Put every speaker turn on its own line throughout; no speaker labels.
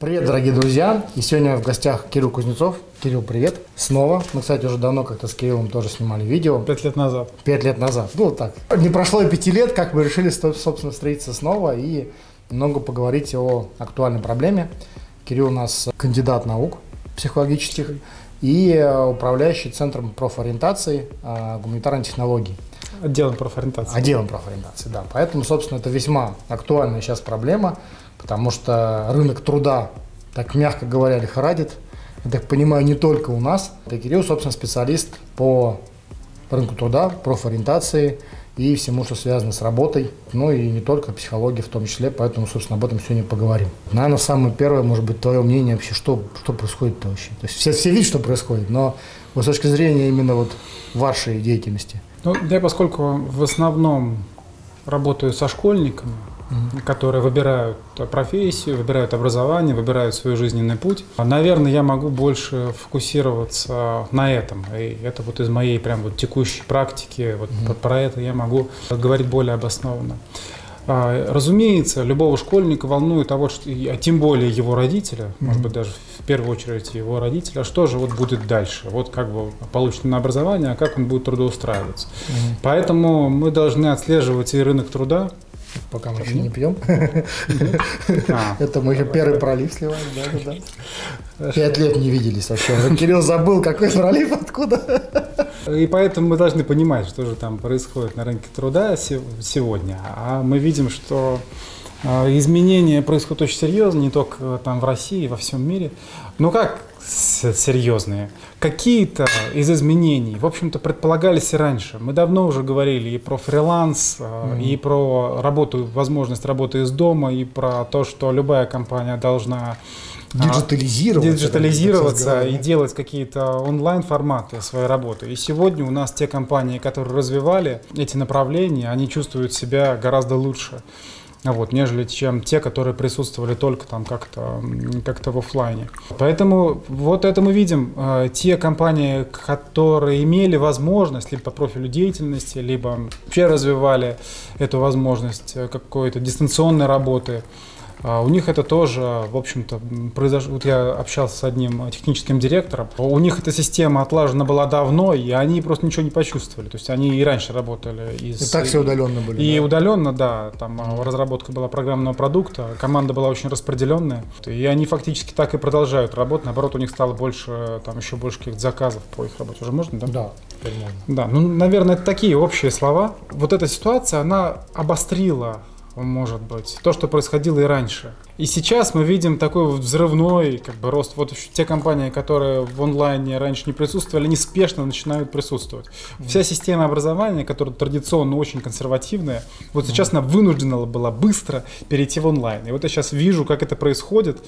Привет, дорогие друзья! И сегодня в гостях Кирилл Кузнецов. Кирилл, привет! Снова. Мы, кстати, уже давно как-то с Кириллом тоже снимали видео.
Пять лет назад.
Пять лет назад. Ну, так. Не прошло и пяти лет, как мы решили, собственно, встретиться снова и много поговорить о актуальной проблеме. Кирилл у нас кандидат наук психологических и управляющий Центром профориентации а, гуманитарной технологии.
Отделом профориентации.
Отделом профориентации, да. Поэтому, собственно, это весьма актуальная сейчас проблема, потому что рынок труда, так мягко говоря, лихорадит. Я так понимаю, не только у нас. Это Кирилл, собственно, специалист по рынку труда, профориентации и всему, что связано с работой, ну и не только психологии в том числе, поэтому, собственно, об этом сегодня поговорим. Наверное, самое первое, может быть, твое мнение вообще, что, что происходит-то вообще? То есть все, все видят, что происходит, но вот с точки зрения именно вот вашей деятельности –
ну, я поскольку в основном работаю со школьниками, mm-hmm. которые выбирают профессию, выбирают образование, выбирают свой жизненный путь, наверное, я могу больше фокусироваться на этом. И это вот из моей прям вот текущей практики, вот mm-hmm. про это я могу говорить более обоснованно. А, разумеется, любого школьника волнует того, что, а тем более его родителя, mm-hmm. может быть, даже в первую очередь его родителя, что же вот будет дальше? Вот как бы получит на образование, а как он будет трудоустраиваться. Mm-hmm. Поэтому мы должны отслеживать и рынок труда,
Пока мы еще не пьем. А. Это мы еще первый пролив сливаем. Пять лет не виделись вообще. Кирилл забыл, какой пролив, откуда.
И поэтому мы должны понимать, что же там происходит на рынке труда сегодня. А мы видим, что а, изменения происходят очень серьезно, не только там в России, во всем мире. Ну как серьезные? Какие-то из изменений, в общем-то, предполагались и раньше. Мы давно уже говорили и про фриланс, mm-hmm. и про работу, возможность работы из дома, и про то, что любая компания должна
диджитализироваться,
диджитализироваться и делать какие-то онлайн-форматы своей работы. И сегодня у нас те компании, которые развивали эти направления, они чувствуют себя гораздо лучше вот, нежели чем те, которые присутствовали только там как-то как в офлайне. Поэтому вот это мы видим. Э, те компании, которые имели возможность либо по профилю деятельности, либо вообще развивали эту возможность э, какой-то дистанционной работы, у них это тоже, в общем-то, произошло. Вот я общался с одним техническим директором. У них эта система отлажена была давно, и они просто ничего не почувствовали. То есть они и раньше работали.
Из, и так все удаленно были.
И да? удаленно, да. Там mm-hmm. разработка была программного продукта, команда была очень распределенная. И они фактически так и продолжают работать. Наоборот, у них стало больше, там еще больше каких-то заказов по их работе. Уже можно, да?
Да, теперь можно.
Да, ну, наверное, это такие общие слова. Вот эта ситуация, она обострила может быть, то, что происходило и раньше. И сейчас мы видим такой вот взрывной как бы, рост. Вот те компании, которые в онлайне раньше не присутствовали, они спешно начинают присутствовать. Вся система образования, которая традиционно очень консервативная, вот сейчас она вынуждена была быстро перейти в онлайн. И вот я сейчас вижу, как это происходит.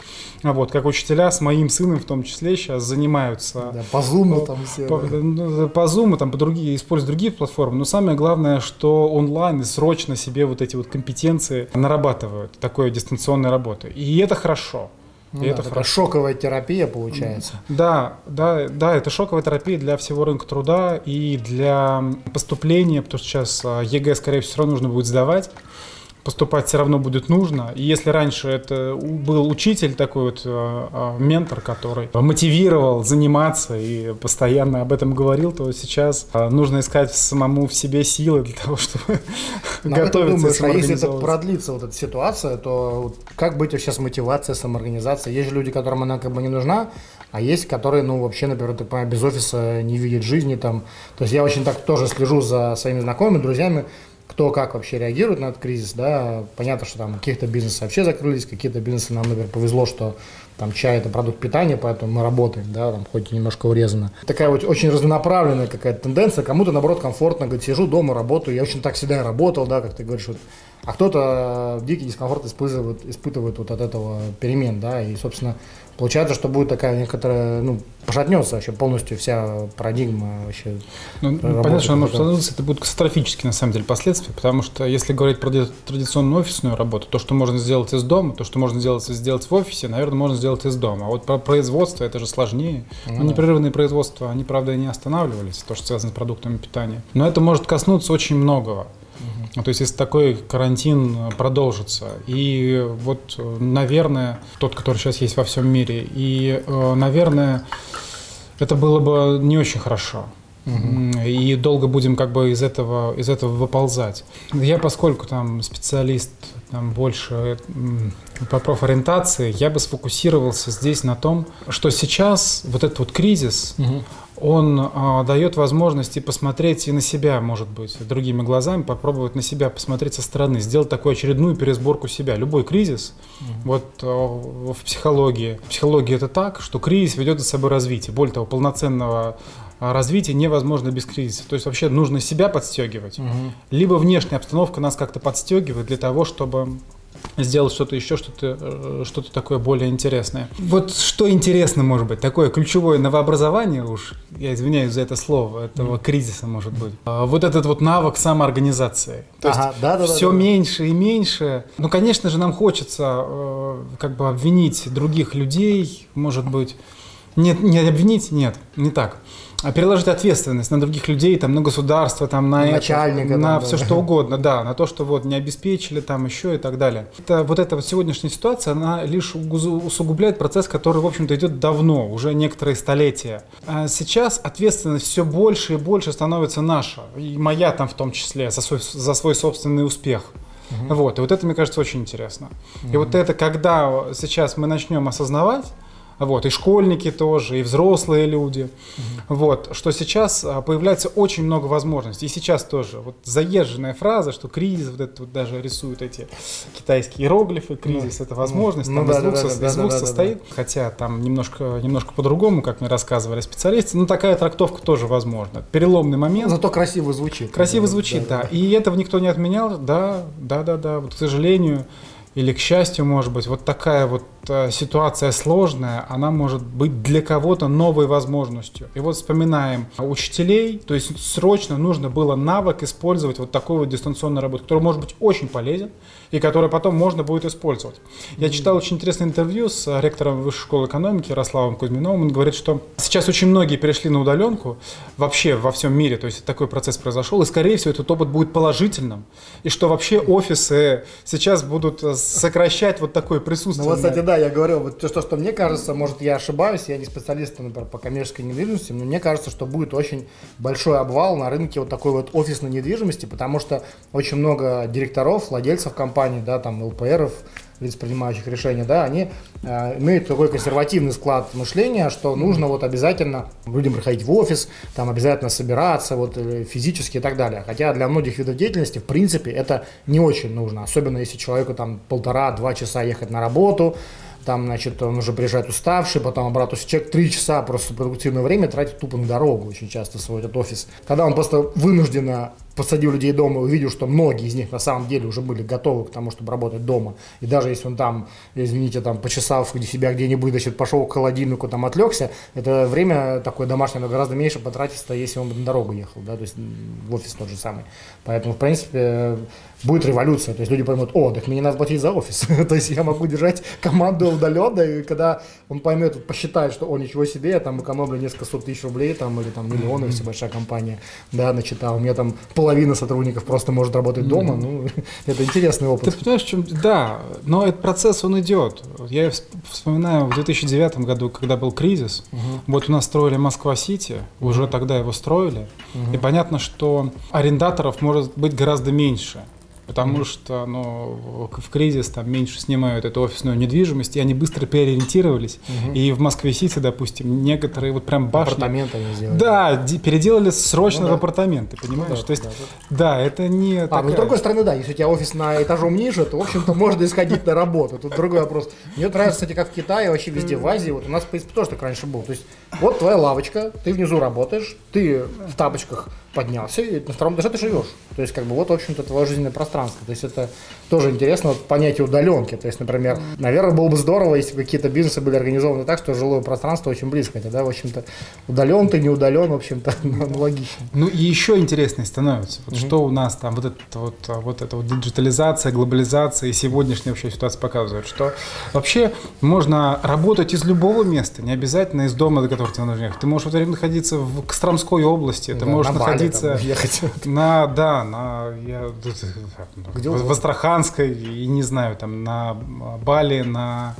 Вот, как учителя с моим сыном в том числе сейчас занимаются.
Да, по Zoom там все.
По, да. Ну, по Zoom, там, по другие, используют другие платформы. Но самое главное, что онлайн срочно себе вот эти вот компетенции нарабатывают такой дистанционной работы работы. И это хорошо.
Ну, и да, это хорошо. шоковая терапия получается.
Да, да, да, это шоковая терапия для всего рынка труда и для поступления, потому что сейчас а, ЕГЭ, скорее всего, нужно будет сдавать поступать все равно будет нужно. И если раньше это был учитель такой вот, э, э, ментор, который мотивировал заниматься и постоянно об этом говорил, то сейчас э, нужно искать самому в себе силы для того, чтобы Но а готовиться.
Думаешь, а если это продлится, вот эта ситуация, то как быть вообще с мотивацией, самоорганизацией? Есть же люди, которым она как бы не нужна, а есть, которые, ну, вообще, например, так понимаю, без офиса не видят жизни там. То есть я очень так тоже слежу за своими знакомыми, друзьями, кто как вообще реагирует на этот кризис, да, понятно, что там какие-то бизнесы вообще закрылись, какие-то бизнесы нам, например, повезло, что там чай это продукт питания, поэтому мы работаем, да, там хоть и немножко урезано. Такая вот очень разнонаправленная какая-то тенденция, кому-то наоборот комфортно, говорит, сижу дома, работаю, я очень так всегда и работал, да, как ты говоришь, вот, а кто-то дикий дискомфорт испытывает, испытывает вот от этого перемен, да, и, собственно, получается, что будет такая некоторая, ну, пошатнется вообще полностью вся парадигма вообще.
Ну, понятно, что она становиться, это будут катастрофические на самом деле последствия, потому что если говорить про традиционную офисную работу, то, что можно сделать из дома, то, что можно сделать, сделать в офисе, наверное, можно сделать из дома. А вот про производство это же сложнее. Ну, ну, непрерывные производства, они, правда, и не останавливались, то, что связано с продуктами питания. Но это может коснуться очень многого. То есть если такой карантин продолжится, и вот, наверное, тот, который сейчас есть во всем мире, и, наверное, это было бы не очень хорошо. И долго будем как бы из этого, из этого выползать. Я, поскольку там специалист там, больше по профориентации, я бы сфокусировался здесь на том, что сейчас вот этот вот кризис, угу. Он а, дает возможность и посмотреть и на себя, может быть, другими глазами, попробовать на себя посмотреть со стороны, сделать такую очередную пересборку себя. Любой кризис, угу. вот а, в психологии, в психологии это так, что кризис ведет за собой развитие. Более того, полноценного а развитие невозможно без кризиса. То есть вообще нужно себя подстегивать, угу. либо внешняя обстановка нас как-то подстегивает для того, чтобы сделать что-то еще, что-то э, что такое более интересное. Вот что интересно может быть, такое ключевое новообразование уж, я извиняюсь за это слово, этого mm. кризиса может быть. А вот этот вот навык самоорганизации. То ага, есть да, да, все да, да. меньше и меньше. Ну, конечно же, нам хочется э, как бы обвинить других людей, может быть. Нет, не обвинить, нет, не так переложить ответственность на других людей, там, на государство, там, на
начальника,
это, на все да. что угодно, да, на то, что вот не обеспечили там еще и так далее. Это, вот эта вот сегодняшняя ситуация, она лишь усугубляет процесс, который, в общем-то, идет давно, уже некоторые столетия. А сейчас ответственность все больше и больше становится наша, и моя там в том числе, за свой, за свой собственный успех. Угу. Вот, и вот это, мне кажется, очень интересно. Угу. И вот это, когда сейчас мы начнем осознавать, вот, и школьники тоже, и взрослые люди. Угу. Вот, что сейчас а, появляется очень много возможностей. И сейчас тоже. Вот заезженная фраза, что кризис, вот это вот даже рисуют эти китайские иероглифы, кризис ну, это возможность, ну, там ну, звук, да, со, да, звук да, состоит. Да, да. Хотя там немножко, немножко по-другому, как мне рассказывали специалисты, но такая трактовка тоже возможна. Переломный момент.
Зато красиво звучит.
Красиво звучит, да. да. И этого никто не отменял, да, да, да, да. Вот, к сожалению, или к счастью, может быть, вот такая вот ситуация сложная, она может быть для кого-то новой возможностью. И вот вспоминаем учителей, то есть срочно нужно было навык использовать вот такой вот дистанционной работы, который может быть очень полезен и который потом можно будет использовать. Я читал очень интересное интервью с ректором Высшей школы экономики Ярославом Кузьминовым. Он говорит, что сейчас очень многие перешли на удаленку вообще во всем мире, то есть такой процесс произошел, и скорее всего этот опыт будет положительным, и что вообще офисы сейчас будут э, сокращать вот такое присутствие.
Ну вот, кстати, да, я говорил, вот то, что мне кажется, может, я ошибаюсь, я не специалист, например, по коммерческой недвижимости, но мне кажется, что будет очень большой обвал на рынке вот такой вот офисной недвижимости, потому что очень много директоров, владельцев компаний, да, там, ЛПРов, лиц, принимающих решения, да, они э, имеют такой консервативный склад мышления, что нужно вот обязательно людям приходить в офис, там обязательно собираться вот э, физически и так далее. Хотя для многих видов деятельности, в принципе, это не очень нужно, особенно если человеку там полтора-два часа ехать на работу, там, значит, он уже приезжает уставший, потом обратно, человек три часа просто продуктивное время тратит тупо на дорогу очень часто свой этот офис. Когда он просто вынужденно посадил людей дома и увидел, что многие из них на самом деле уже были готовы к тому, чтобы работать дома. И даже если он там, извините, там почесав себя где-нибудь, значит, пошел к холодильнику, там отвлекся, это время такое домашнее, но гораздо меньше потратится, если он на дорогу ехал, да, то есть в офис тот же самый. Поэтому, в принципе, будет революция. То есть люди поймут, о, так мне не надо платить за офис. То есть я могу держать команду удаленно, и когда он поймет, посчитает, что, о, ничего себе, я там экономлю несколько сот тысяч рублей, там, или там миллионы, если большая компания, да, значит, а у меня там половина сотрудников просто может работать дома, ну, это интересный опыт.
Ты понимаешь, чем, да, но этот процесс, он идет. Я вспоминаю в 2009 году, когда был кризис, вот у нас строили Москва-Сити, уже тогда его строили, и понятно, что арендаторов может быть гораздо меньше потому mm-hmm. что ну, в кризис там меньше снимают эту офисную недвижимость, и они быстро переориентировались. Mm-hmm. И в Москве-Сити, допустим, некоторые вот прям башни...
Апартаменты они сделали.
Да, переделали срочно ну, да. в апартаменты, понимаешь? Ну, да, то есть, да, да. да, это не
А, такая... ну, с другой стороны, да, если у тебя офис на этажом ниже, то, в общем-то, можно исходить на работу. Тут другой вопрос. Мне нравится, кстати, как в Китае, вообще везде в Азии, вот у нас, в принципе, тоже так раньше было. То есть, вот твоя лавочка, ты внизу работаешь, ты в тапочках поднялся, и на втором этаже ты живешь. То есть, как бы, вот, в общем-то, твое жизненное пространство. То есть это тоже интересно вот, понятие удаленки. То есть, например, наверное, было бы здорово, если бы какие-то бизнесы были организованы так, что жилое пространство очень близко. Это, да, в общем-то, удален ты, не удален, в общем-то, логично.
Ну и еще интереснее становится, вот mm-hmm. что у нас там, вот это вот, вот эта вот диджитализация, глобализация и сегодняшняя вообще ситуация показывает, что вообще можно работать из любого места, не обязательно из дома, до которого тебе нужно ехать. Ты можешь, например, находиться в Костромской области, ты да, можешь на находиться там, на, да, на, я, Где в, в Астраханской, и не знаю, там на Бали, на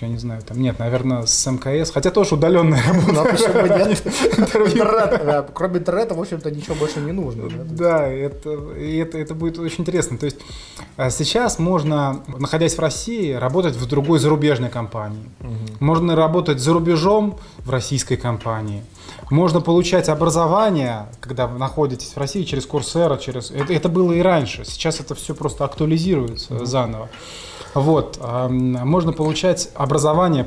я не знаю, там нет, наверное, с МКС, хотя тоже удаленная работа. Ну, а почему
нет? Кроме интернета, в общем-то, ничего больше не нужно.
Да, это, это, это будет очень интересно. То есть а, сейчас можно, находясь в России, работать в другой зарубежной компании. Можно работать за рубежом в российской компании. Можно получать образование, когда вы находитесь в России, через Курсера, через... Это, это было и раньше. Сейчас это все просто актуализируется заново. Вот. Можно получать образование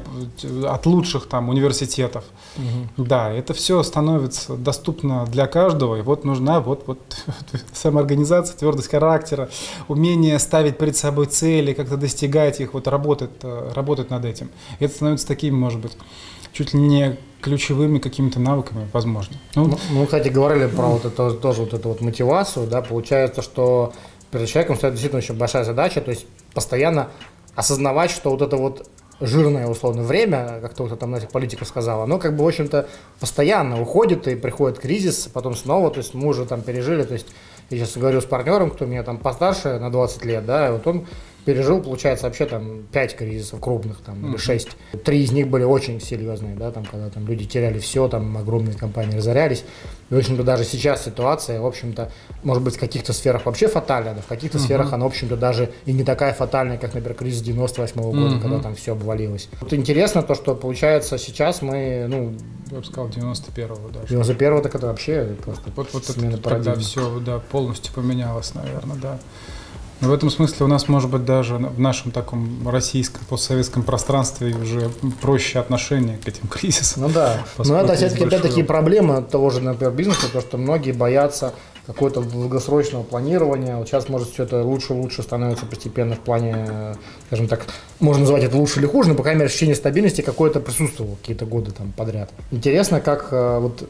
от лучших там университетов. Угу. Да, это все становится доступно для каждого. И вот нужна вот, вот самоорганизация, твердость характера, умение ставить перед собой цели, как-то достигать их, вот работать, э, работать над этим. Это становится таким, может быть, чуть ли не ключевыми какими-то навыками, возможно.
Ну, ну, мы, кстати, говорили про вот это тоже вот эту вот мотивацию, да, получается, что перед человеком стоит действительно очень большая задача, то есть постоянно осознавать, что вот это вот жирное, условно, время, как кто-то там, этих политиков сказал, оно как бы, в общем-то, постоянно уходит и приходит кризис, потом снова, то есть мы уже там пережили, то есть я сейчас говорю с партнером, кто меня там постарше на 20 лет, да, и вот он пережил, получается, вообще там 5 кризисов крупных, там, или 6. Три из них были очень серьезные, да, там, когда там люди теряли все, там, огромные компании разорялись. И, в общем-то, даже сейчас ситуация, в общем-то, может быть, в каких-то сферах вообще фатальная, да, в каких-то mm-hmm. сферах она, в общем-то, даже и не такая фатальная, как, например, кризис 98 -го года, mm-hmm. когда там все обвалилось. Вот интересно то, что, получается, сейчас мы, ну...
Я бы сказал, 91-го
даже. 91-го, так это вообще просто вот, вот
смена это. Тогда все, да, полностью поменялось, наверное, да. Но в этом смысле у нас, может быть, даже в нашем таком российском постсоветском пространстве уже проще отношение к этим кризисам.
Ну да. Но это все-таки опять такие проблемы того же, например, бизнеса, то, что многие боятся какого-то долгосрочного планирования. Вот сейчас, может, все это лучше и лучше становится постепенно в плане, скажем так, можно назвать это лучше или хуже, но, по крайней мере, ощущение стабильности какое-то присутствовало какие-то годы там подряд. Интересно, как э, вот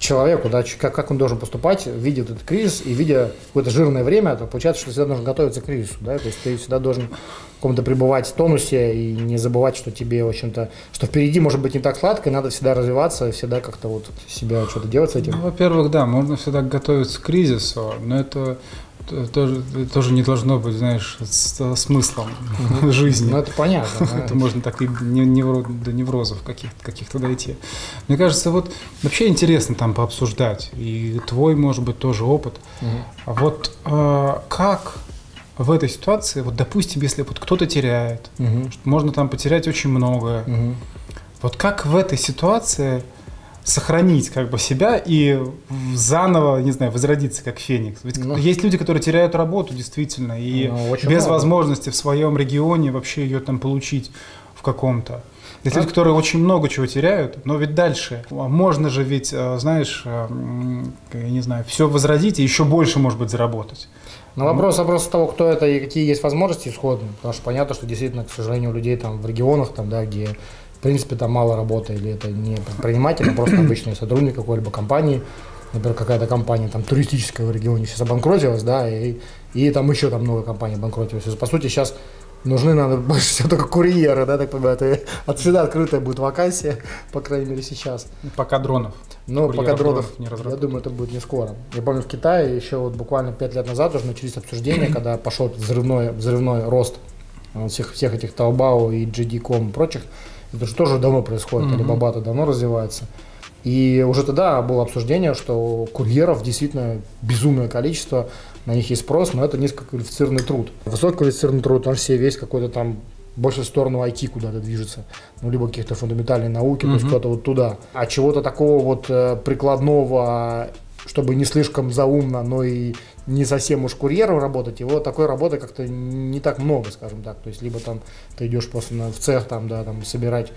человеку, да, как, как он должен поступать, видя этот кризис и видя какое-то жирное время, то получается, что всегда нужно готовиться к кризису, да, то есть ты всегда должен в каком-то пребывать в тонусе и не забывать, что тебе, в общем-то, что впереди может быть не так сладко, и надо всегда развиваться, всегда как-то вот себя что-то делать с этим.
Ну, во-первых, да, можно всегда готовиться к кризису, но это тоже, тоже не должно быть, знаешь, с, смыслом жизни.
Ну, это понятно.
это можно так и невро, до неврозов каких-то каких дойти. Мне кажется, вот вообще интересно там пообсуждать. И твой, может быть, тоже опыт. А вот э, как в этой ситуации, вот допустим, если вот кто-то теряет, можно там потерять очень многое. Вот как в этой ситуации сохранить как бы себя и заново, не знаю, возродиться как феникс. Ведь ну, есть люди, которые теряют работу действительно и ну, без много. возможности в своем регионе вообще ее там получить в каком-то. Есть а? люди, которые очень много чего теряют, но ведь дальше а можно же ведь, а, знаешь, а, я не знаю, все возродить и еще больше, может быть, заработать.
Но вопрос, вопрос того, кто это и какие есть возможности исходные. Потому что понятно, что действительно, к сожалению, у людей там в регионах, там, да, где в принципе, там мало работы, или это не предприниматель, а просто обычный сотрудник какой-либо компании, например, какая-то компания там туристическая в регионе сейчас обанкротилась, да, и, и там еще там новая компания обанкротилась. По сути, сейчас нужны, надо больше всего только курьеры, да, так понимаю, это от всегда открытая будет вакансия, по крайней мере, сейчас.
Пока дронов.
Ну, пока дронов, не я думаю, это будет не скоро. Я помню, в Китае еще вот буквально пять лет назад уже начались обсуждения, когда пошел взрывной, взрывной рост всех, всех этих Taobao и JD.com и прочих, это же тоже давно происходит, mm-hmm. Alibaba давно развивается. И уже тогда было обсуждение, что курьеров действительно безумное количество, на них есть спрос, но это низкоквалифицированный труд. Высококвалифицированный труд, он все весь какой-то там больше в сторону IT куда-то движется, ну, либо каких-то фундаментальных науки, mm-hmm. то есть куда-то вот туда. А чего-то такого вот э, прикладного, чтобы не слишком заумно, но и не совсем уж курьером работать, его такой работы как-то не так много, скажем так. То есть либо там ты идешь просто на, в цех там, да, там собирать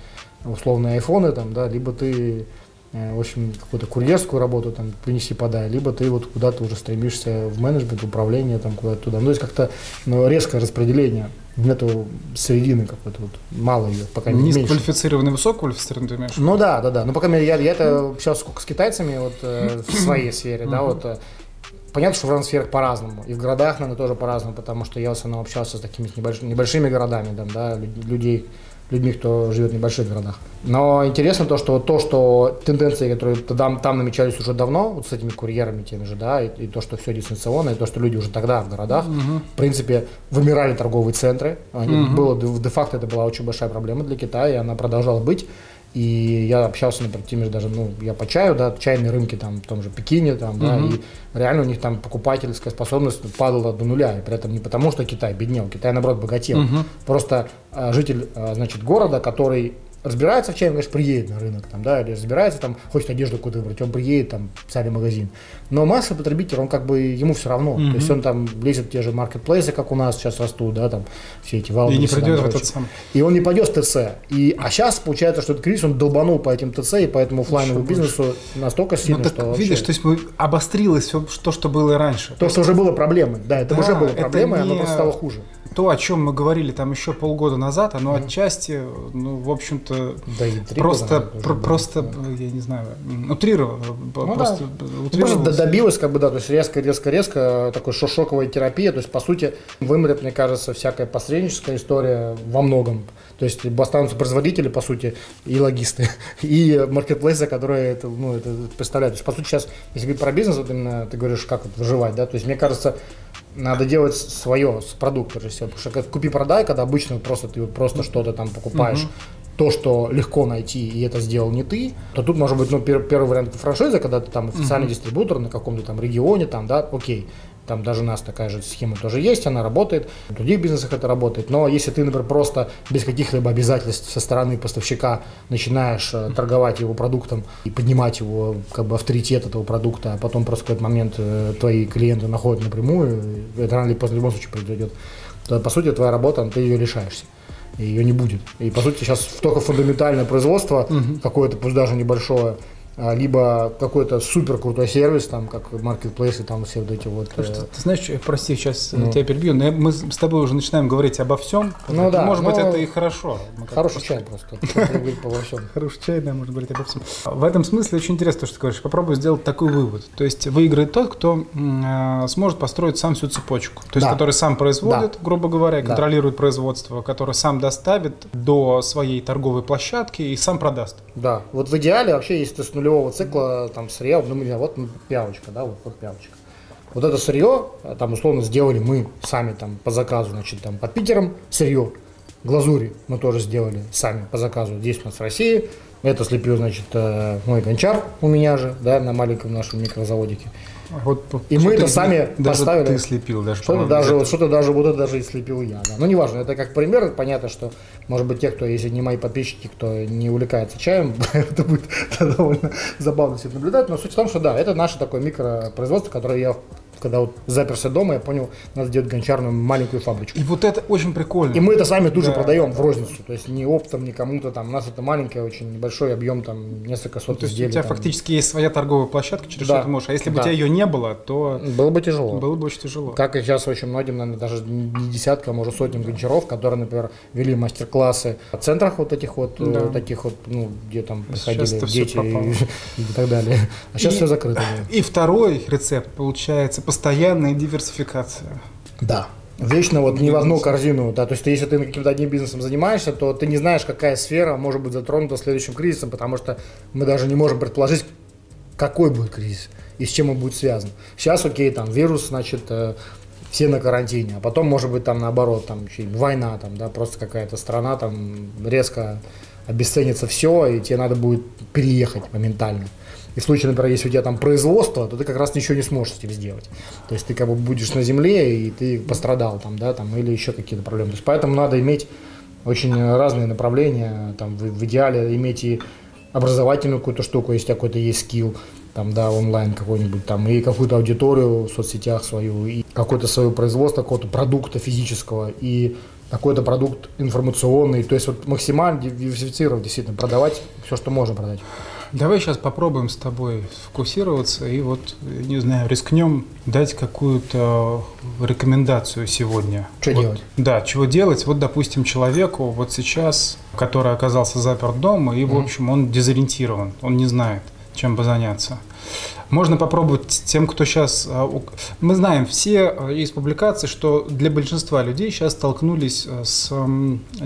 условные айфоны, там, да, либо ты в общем, какую-то курьерскую работу там принеси, подай, либо ты вот куда-то уже стремишься в менеджмент, управление, там куда-то туда. Ну, то есть как-то ну, резкое распределение. Нету середины какой-то, вот, мало ее,
пока не Низкоквалифицированный, высококвалифицированный, ты имеешь?
Ну да, да, да. Ну, пока я, я это общался сколько с китайцами вот, э, в своей сфере, да, вот э, Понятно, что в разных сферах по-разному. И в городах, наверное, тоже по-разному, потому что я в основном общался с такими небольшими, небольшими городами, там, да, людей, людьми, кто живет в небольших городах. Но интересно то, что то, что тенденции, которые там, там намечались уже давно, вот с этими курьерами теми же, да, и, и то, что все дистанционно, и то, что люди уже тогда в городах, угу. в принципе, вымирали торговые центры. Они, угу. было, де-факто это была очень большая проблема для Китая, и она продолжала быть. И я общался, например, даже, ну, я по чаю, да, чайные рынки там в том же Пекине, там, да, и реально у них там покупательская способность падала до нуля. И при этом не потому, что Китай беднел, Китай, наоборот, богател. Просто а, житель, а, значит, города, который разбирается в чайном, конечно, приедет на рынок, там, да, или разбирается, там, хочет одежду куда-то выбрать, он приедет, там, в специальный магазин. Но массовый потребитель, он как бы, ему все равно. Mm-hmm. То есть он там лезет в те же маркетплейсы, как у нас сейчас растут, да, там, все эти
валды. И не придет в этот сам.
И он не пойдет в ТЦ. И, а сейчас получается, что этот кризис, он долбанул по этим ТЦ, и по этому офлайновому бизнесу настолько сильно, ну, так, что
Видишь, вообще... то есть обострилось все то, что было раньше.
То, что уже было проблемой, да, это да, уже было проблемой, не... оно просто стало хуже
то, о чем мы говорили там еще полгода назад, оно mm отчасти, ну, в общем-то, да и просто, про, просто, да. я не знаю, утрировано. Ну, просто
да. утрировано. Добилась, как бы, да, то есть резко, резко, резко такой шоковая терапия, то есть, по сути, вымрет, мне кажется, всякая посредническая история во многом. То есть останутся производители, по сути, и логисты, и маркетплейсы, которые это, ну, это представляют. То есть, по сути, сейчас, если говорить про бизнес, вот именно ты говоришь, как вот выживать, да, то есть, мне кажется, надо делать свое, с продукта же все. Потому что купи-продай, когда обычно просто ты просто что-то там покупаешь. То, что легко найти, и это сделал не ты, то тут может быть, ну, пер, первый вариант франшиза, когда ты там официальный угу. дистрибутор на каком-то там регионе, там, да, окей. Там даже у нас такая же схема тоже есть, она работает, в других бизнесах это работает. Но если ты, например, просто без каких-либо обязательств со стороны поставщика начинаешь э, торговать его продуктом и поднимать его как бы авторитет этого продукта, а потом просто в какой-то момент э, твои клиенты находят напрямую, это рано или поздно в любом случае произойдет, то по сути твоя работа, ты ее лишаешься и ее не будет. И по сути сейчас только фундаментальное производство, угу. какое-то пусть даже небольшое, либо какой-то супер крутой сервис, там, как маркетплейсы, там все вот эти вот.
Слушай, э... ты, ты знаешь, прости, сейчас ну. тебя перебью, но мы с тобой уже начинаем говорить обо всем.
Ну да.
Может быть, это и хорошо.
Хороший чай просто.
Хороший чай, да, может говорить обо всем. В этом смысле очень интересно, то, что ты говоришь. Попробуй сделать такой вывод. То есть выиграет тот, кто э, сможет построить сам всю цепочку. То есть, который сам производит, грубо говоря, контролирует производство, который сам доставит до своей торговой площадки и сам продаст.
Да. Вот в идеале вообще, если ты нулевого цикла там сырья, ну, вот пялочка, да, вот, вот пялочка. Вот это сырье, там условно сделали мы сами там по заказу, значит, там под Питером сырье, глазури мы тоже сделали сами по заказу. Здесь у нас в России. Это слепил, значит, э, мой гончар у меня же, да, на маленьком нашем микрозаводике. Вот, и мы это сами
даже
поставили.
ты слепил даже.
Что-то даже, вот, что-то даже, вот это даже и слепил я. Да. Ну, неважно, это как пример. Понятно, что, может быть, те, кто, если не мои подписчики, кто не увлекается чаем, это будет довольно забавно все наблюдать. Но суть в том, что да, это наше такое микропроизводство, которое я когда вот заперся дома, я понял, надо сделать гончарную маленькую фабричку.
И вот это очень прикольно.
И мы это сами тут да. же продаем в розницу, то есть не оптом, не кому-то там. У нас это маленький, очень небольшой объем, там несколько сот ну,
то есть изделий. У тебя там. фактически есть своя торговая площадка, через да. что ты можешь. А если бы да. у тебя ее не было, то
было бы тяжело.
Было бы очень тяжело.
Как и сейчас очень многим, наверное, даже не десятка, а может сотням гончаров, которые, например, вели мастер-классы в центрах вот этих вот, э, да. таких вот, ну, где там приходили дети и, и так далее. А сейчас и, все закрыто.
И второй рецепт получается постоянная диверсификация.
Да. Вечно вот не в одну корзину, да, то есть ты, если ты каким-то одним бизнесом занимаешься, то ты не знаешь, какая сфера может быть затронута следующим кризисом, потому что мы даже не можем предположить, какой будет кризис и с чем он будет связан. Сейчас, окей, там вирус, значит, э, все на карантине, а потом, может быть, там наоборот, там война, там, да, просто какая-то страна там резко обесценится все, и тебе надо будет переехать моментально. И в случае, например, если у тебя там производство, то ты как раз ничего не сможешь с этим сделать. То есть ты как бы будешь на земле, и ты пострадал там, да, там, или еще какие-то проблемы. То есть поэтому надо иметь очень разные направления, там, в, в идеале иметь и образовательную какую-то штуку, если какой-то есть скилл, там, да, онлайн какой-нибудь там, и какую-то аудиторию в соцсетях свою, и какое-то свое производство какого-то продукта физического, и какой-то продукт информационный, то есть вот максимально диверсифицировать, действительно, продавать все, что можно продать.
Давай сейчас попробуем с тобой фокусироваться и вот, не знаю, рискнем дать какую-то рекомендацию сегодня.
Что
вот,
делать?
Да, чего делать. Вот, допустим, человеку вот сейчас, который оказался заперт дома, и, в общем, он дезориентирован, он не знает, чем бы заняться. Можно попробовать тем, кто сейчас... А, мы знаем все а, из публикаций, что для большинства людей сейчас столкнулись а, с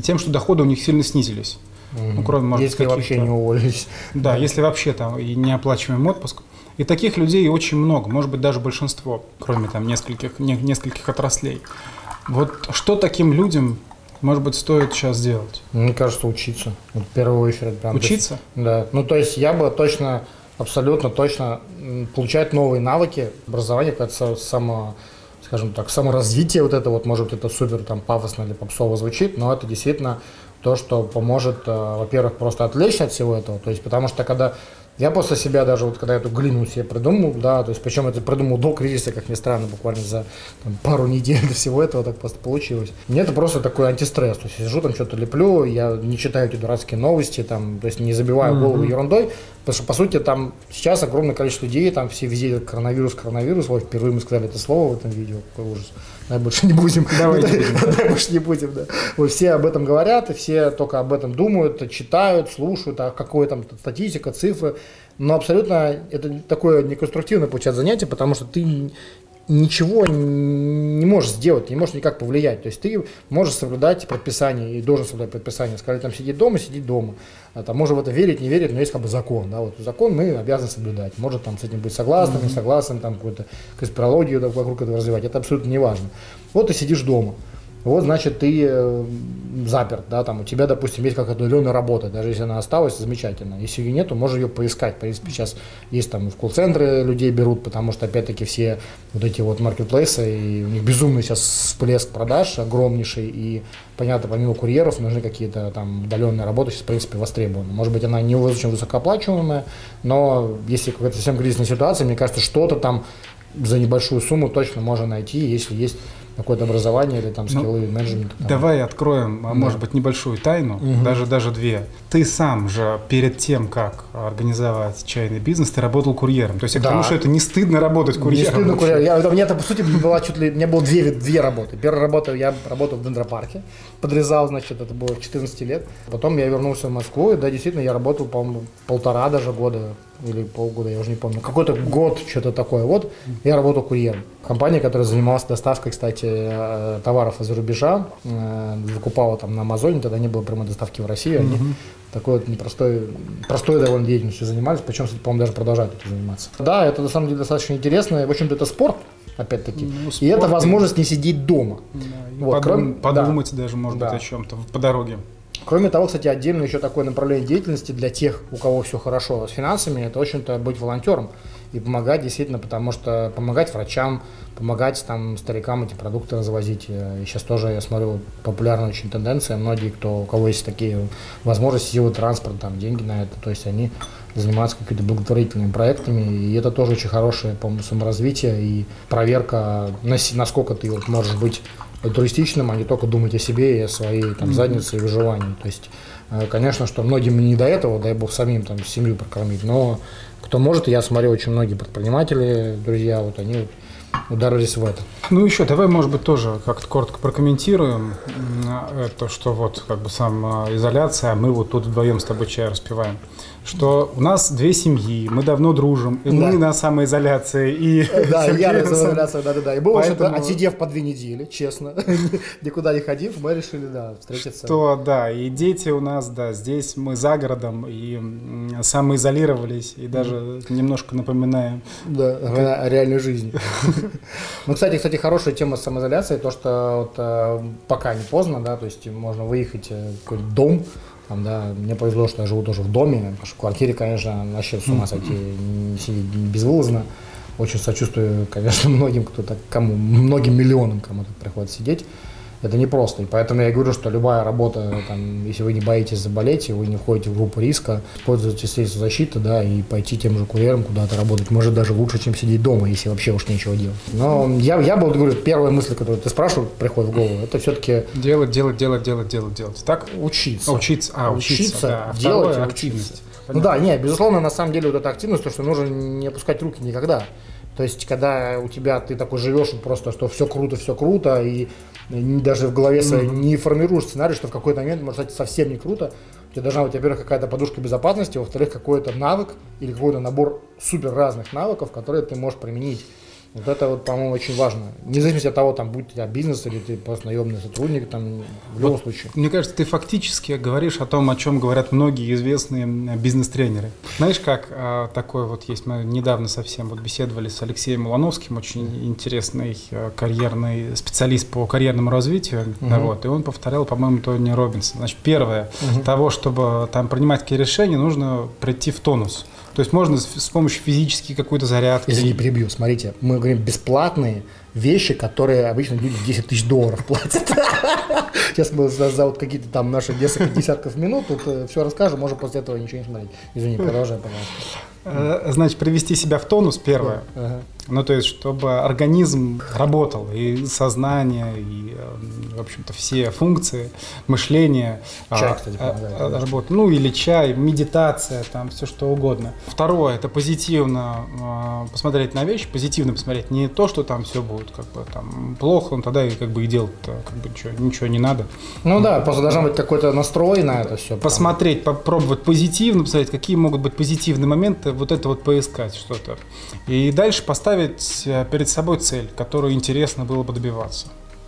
тем, что доходы у них сильно снизились.
Ну, кроме, может, если вообще не уволились.
Да, если вообще там и не оплачиваем отпуск. И таких людей очень много, может быть, даже большинство, кроме там нескольких, не, нескольких отраслей. Вот что таким людям, может быть, стоит сейчас делать?
Мне кажется, учиться. Вот в первую очередь.
Прям, учиться?
Есть, да. Ну, то есть я бы точно, абсолютно точно получать новые навыки, образование, как само скажем так, саморазвитие вот это вот, может, это супер там пафосно или попсово звучит, но это действительно то, что поможет, э, во-первых, просто отвлечься от всего этого. То есть, потому что когда я после себя даже, вот когда эту глину себе придумал, да, то есть причем это придумал до кризиса, как ни странно, буквально за там, пару недель до всего этого так просто получилось. Мне это просто такой антистресс. То есть сижу там что-то леплю, я не читаю эти дурацкие новости, там, то есть не забиваю mm-hmm. голову ерундой, потому что по сути там сейчас огромное количество людей, там все везде коронавирус, коронавирус, вот впервые мы сказали это слово в этом видео, какой ужас. Давай больше не будем. Давай, Давай больше не будем, да. Вот все об этом говорят, и все только об этом думают, читают, слушают, а какой там статистика, цифры. Но абсолютно это такое неконструктивное получается занятие, потому что ты ничего не можешь сделать, не можешь никак повлиять. То есть ты можешь соблюдать предписания и должен соблюдать предписания. Сказали, там сидеть дома, сидеть дома. А, там можно в это верить, не верить, но есть как бы закон. Да? Вот закон мы обязаны соблюдать. Может там с этим быть согласным, не согласным, там какую-то конспирологию вокруг этого развивать. Это абсолютно не важно. Вот ты сидишь дома вот, значит, ты э, заперт, да, там у тебя, допустим, есть какая-то удаленная работа, даже если она осталась, замечательно. Если ее нету, можно ее поискать. В принципе, сейчас есть там в колл-центры людей берут, потому что, опять-таки, все вот эти вот маркетплейсы, и у них безумный сейчас всплеск продаж огромнейший, и, понятно, помимо курьеров нужны какие-то там удаленные работы, сейчас, в принципе, востребованы. Может быть, она не очень высокооплачиваемая, но если какая-то совсем кризисная ситуация, мне кажется, что-то там за небольшую сумму точно можно найти, если есть какое-то образование или там ну, скиллы ну, менеджмента.
Давай откроем, а, да. может быть, небольшую тайну, угу. даже даже две. Ты сам же перед тем, как организовать чайный бизнес, ты работал курьером. То есть я да. к тому, что это не стыдно работать курьером. Не
стыдно курьером. Я, у меня это, по сути, была чуть ли... У меня было две, две работы. Первая работа, я работал в дендропарке, подрезал, значит, это было 14 лет. Потом я вернулся в Москву, и да, действительно, я работал, по-моему, полтора даже года или полгода, я уже не помню, какой-то год, что-то такое. Вот я работал курьером. Компания, которая занималась доставкой, кстати, э, товаров из-за рубежа, э, закупала там на Амазоне, тогда не было прямой доставки в Россию, они mm-hmm. такой вот непростой, простой довольно деятельностью занимались, причем, кстати, по-моему, даже продолжают этим заниматься. Да, это на самом деле достаточно интересно, в общем-то, это спорт, опять-таки. Ну, и это возможность не сидеть дома.
Да, вот, подум, кроме, подумать да, даже, может да. быть, о чем-то по дороге.
Кроме того, кстати, отдельно еще такое направление деятельности для тех, у кого все хорошо с финансами, это, в общем-то, быть волонтером и помогать действительно, потому что помогать врачам, помогать там старикам эти продукты развозить. И сейчас тоже, я смотрю, популярная очень тенденция. Многие, кто, у кого есть такие возможности, силы транспорта, там, деньги на это, то есть они занимаются какими-то благотворительными проектами, и это тоже очень хорошее, по-моему, саморазвитие и проверка, насколько ты вот можешь быть туристичным, а не только думать о себе и о своей там, заднице и выживании. То есть, э, конечно, что многим не до этого, дай бог самим там семью прокормить, но кто может, я смотрю, очень многие предприниматели, друзья, вот они вот ударились в это.
Ну еще давай, может быть, тоже как-то коротко прокомментируем это, что вот как бы самоизоляция, а мы вот тут вдвоем с тобой чай распиваем что у нас две семьи, мы давно дружим, и да. мы на самоизоляции. И
да, я на самоизоляции, да-да-да. И было Поэтому... что отсидев по две недели, честно, никуда не ходив, мы решили, да, встретиться.
Что, да, и дети у нас, да, здесь мы за городом, и самоизолировались, и даже немножко напоминаем.
Да, о реальной жизни. Ну, кстати, кстати, хорошая тема с самоизоляцией, то, что вот, э, пока не поздно, да, то есть можно выехать э, в какой-то дом, там, да, мне повезло, что я живу тоже в доме, потому что в квартире, конечно, вообще с ума сойти, сидеть безвылазно. Очень сочувствую, конечно, многим, кто так, кому, многим миллионам, кому тут приходится сидеть это непросто. И поэтому я говорю, что любая работа, там, если вы не боитесь заболеть, и вы не входите в группу риска, используйте средства защиты, да, и пойти тем же курьером куда-то работать, может даже лучше, чем сидеть дома, если вообще уж нечего делать. Но я, я был, говорю, первая мысль, которую ты спрашивал, приходит в голову, это все-таки...
Делать, делать, делать, делать, делать, делать. Так?
Учиться.
Учиться, а, учиться, учиться
да. делать, активность. Ну да, не, безусловно, на самом деле вот эта активность, то, что нужно не опускать руки никогда. То есть, когда у тебя ты такой живешь просто, что все круто, все круто, и даже в голове своей mm-hmm. не формируешь сценарий, что в какой-то момент может стать совсем не круто, у тебя должна быть, во-первых, какая-то подушка безопасности, во-вторых, какой-то навык или какой-то набор супер разных навыков, которые ты можешь применить вот это вот, по-моему, очень важно. Не зависит от того, там, будь у бизнес или ты просто наемный сотрудник, там, в любом вот, случае.
Мне кажется, ты фактически говоришь о том, о чем говорят многие известные бизнес-тренеры. Знаешь, как а, такой вот есть, мы недавно совсем вот беседовали с Алексеем Улановским, очень интересный а, карьерный специалист по карьерному развитию, угу. да, вот, и он повторял, по-моему, Тони Робинсон. Значит, первое, угу. того, чтобы там принимать такие решения, нужно прийти в тонус. То есть можно с, помощью физической какой-то зарядки.
Извини, прибью. Смотрите, мы говорим бесплатные вещи, которые обычно люди 10 тысяч долларов платят. Сейчас мы за, за вот какие-то там наши несколько десятков минут тут э, все расскажем, можно после этого ничего не смотреть. Извини, продолжай, пожалуйста.
Э, значит, привести себя в тонус первое. Ага. Ну, то есть, чтобы организм работал, и сознание, и, э, в общем-то, все функции мышления
чай, а, кстати, помогает,
а, да. работают. Ну, или чай, медитация, там, все что угодно. Второе, это позитивно а, посмотреть на вещи, позитивно посмотреть. Не то, что там все будет как бы там плохо, ну, тогда и как бы и делать как бы ничего, ничего не надо.
Ну, да, просто должен быть какой-то настрой на это все.
Посмотреть, попробовать позитивно, посмотреть, какие могут быть позитивные моменты, вот это вот поискать что-то. И дальше поставить э, перед собой цель, которую интересно было бы добиваться.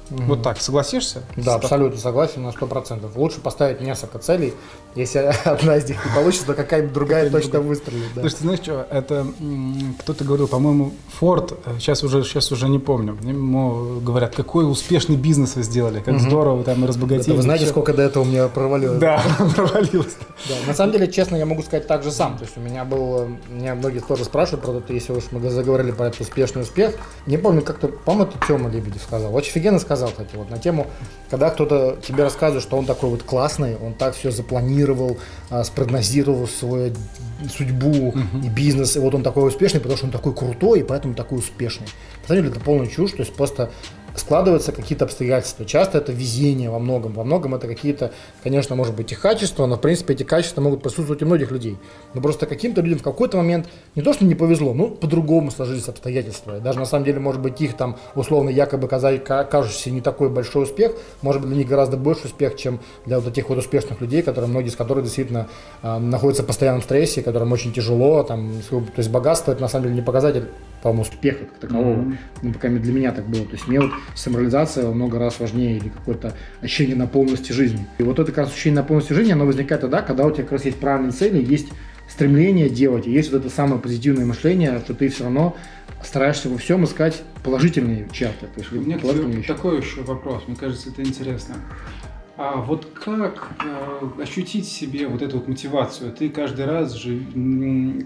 Вот так, согласишься?
Да, абсолютно согласен на 100%. Лучше поставить несколько целей. Если одна из них не получится, то какая-нибудь другая точно выстрелит. Да.
Слушай, ты знаешь что, это кто-то говорил, по-моему, Форд, сейчас уже, сейчас уже не помню, ему говорят, какой успешный бизнес вы сделали, как угу. здорово там разбогатели. Это
вы знаете, все. сколько до этого у меня провалилось?
Да, провалилось.
Да, на самом деле, честно, я могу сказать так же сам. То есть у меня был, меня многие тоже спрашивают про это, если уж мы заговорили про этот успешный успех. Не помню, как-то, по-моему, это Тёма Лебедев сказал. Очень офигенно сказал сказал, кстати, вот на тему, когда кто-то тебе рассказывает, что он такой вот классный, он так все запланировал, а, спрогнозировал свою судьбу uh-huh. и бизнес, и вот он такой успешный, потому что он такой крутой, и поэтому такой успешный. На самом деле это полная чушь, то есть просто складываются какие-то обстоятельства. Часто это везение во многом. Во многом это какие-то, конечно, может быть и качества, но в принципе эти качества могут присутствовать у многих людей. Но просто каким-то людям в какой-то момент не то, что не повезло, но по-другому сложились обстоятельства. И даже на самом деле, может быть, их там условно якобы кажущийся не такой большой успех, может быть для них гораздо больше успех, чем для вот этих вот успешных людей, которые многие из которых действительно э, находятся в постоянном стрессе, которым очень тяжело, там, то есть богатство это на самом деле не показатель по-моему, успеха как такового. Mm-hmm. Ну, пока для меня так было. То есть мне вот самореализация много раз важнее или какое-то ощущение наполненности жизни. И вот это как раз ощущение наполненности жизни, оно возникает тогда, когда у тебя как раз есть правильные цели, есть стремление делать, и есть вот это самое позитивное мышление, что ты все равно стараешься во всем искать положительные черты. То есть,
У меня такой еще вопрос, мне кажется, это интересно. А вот как э, ощутить себе вот эту вот мотивацию? Ты каждый раз же,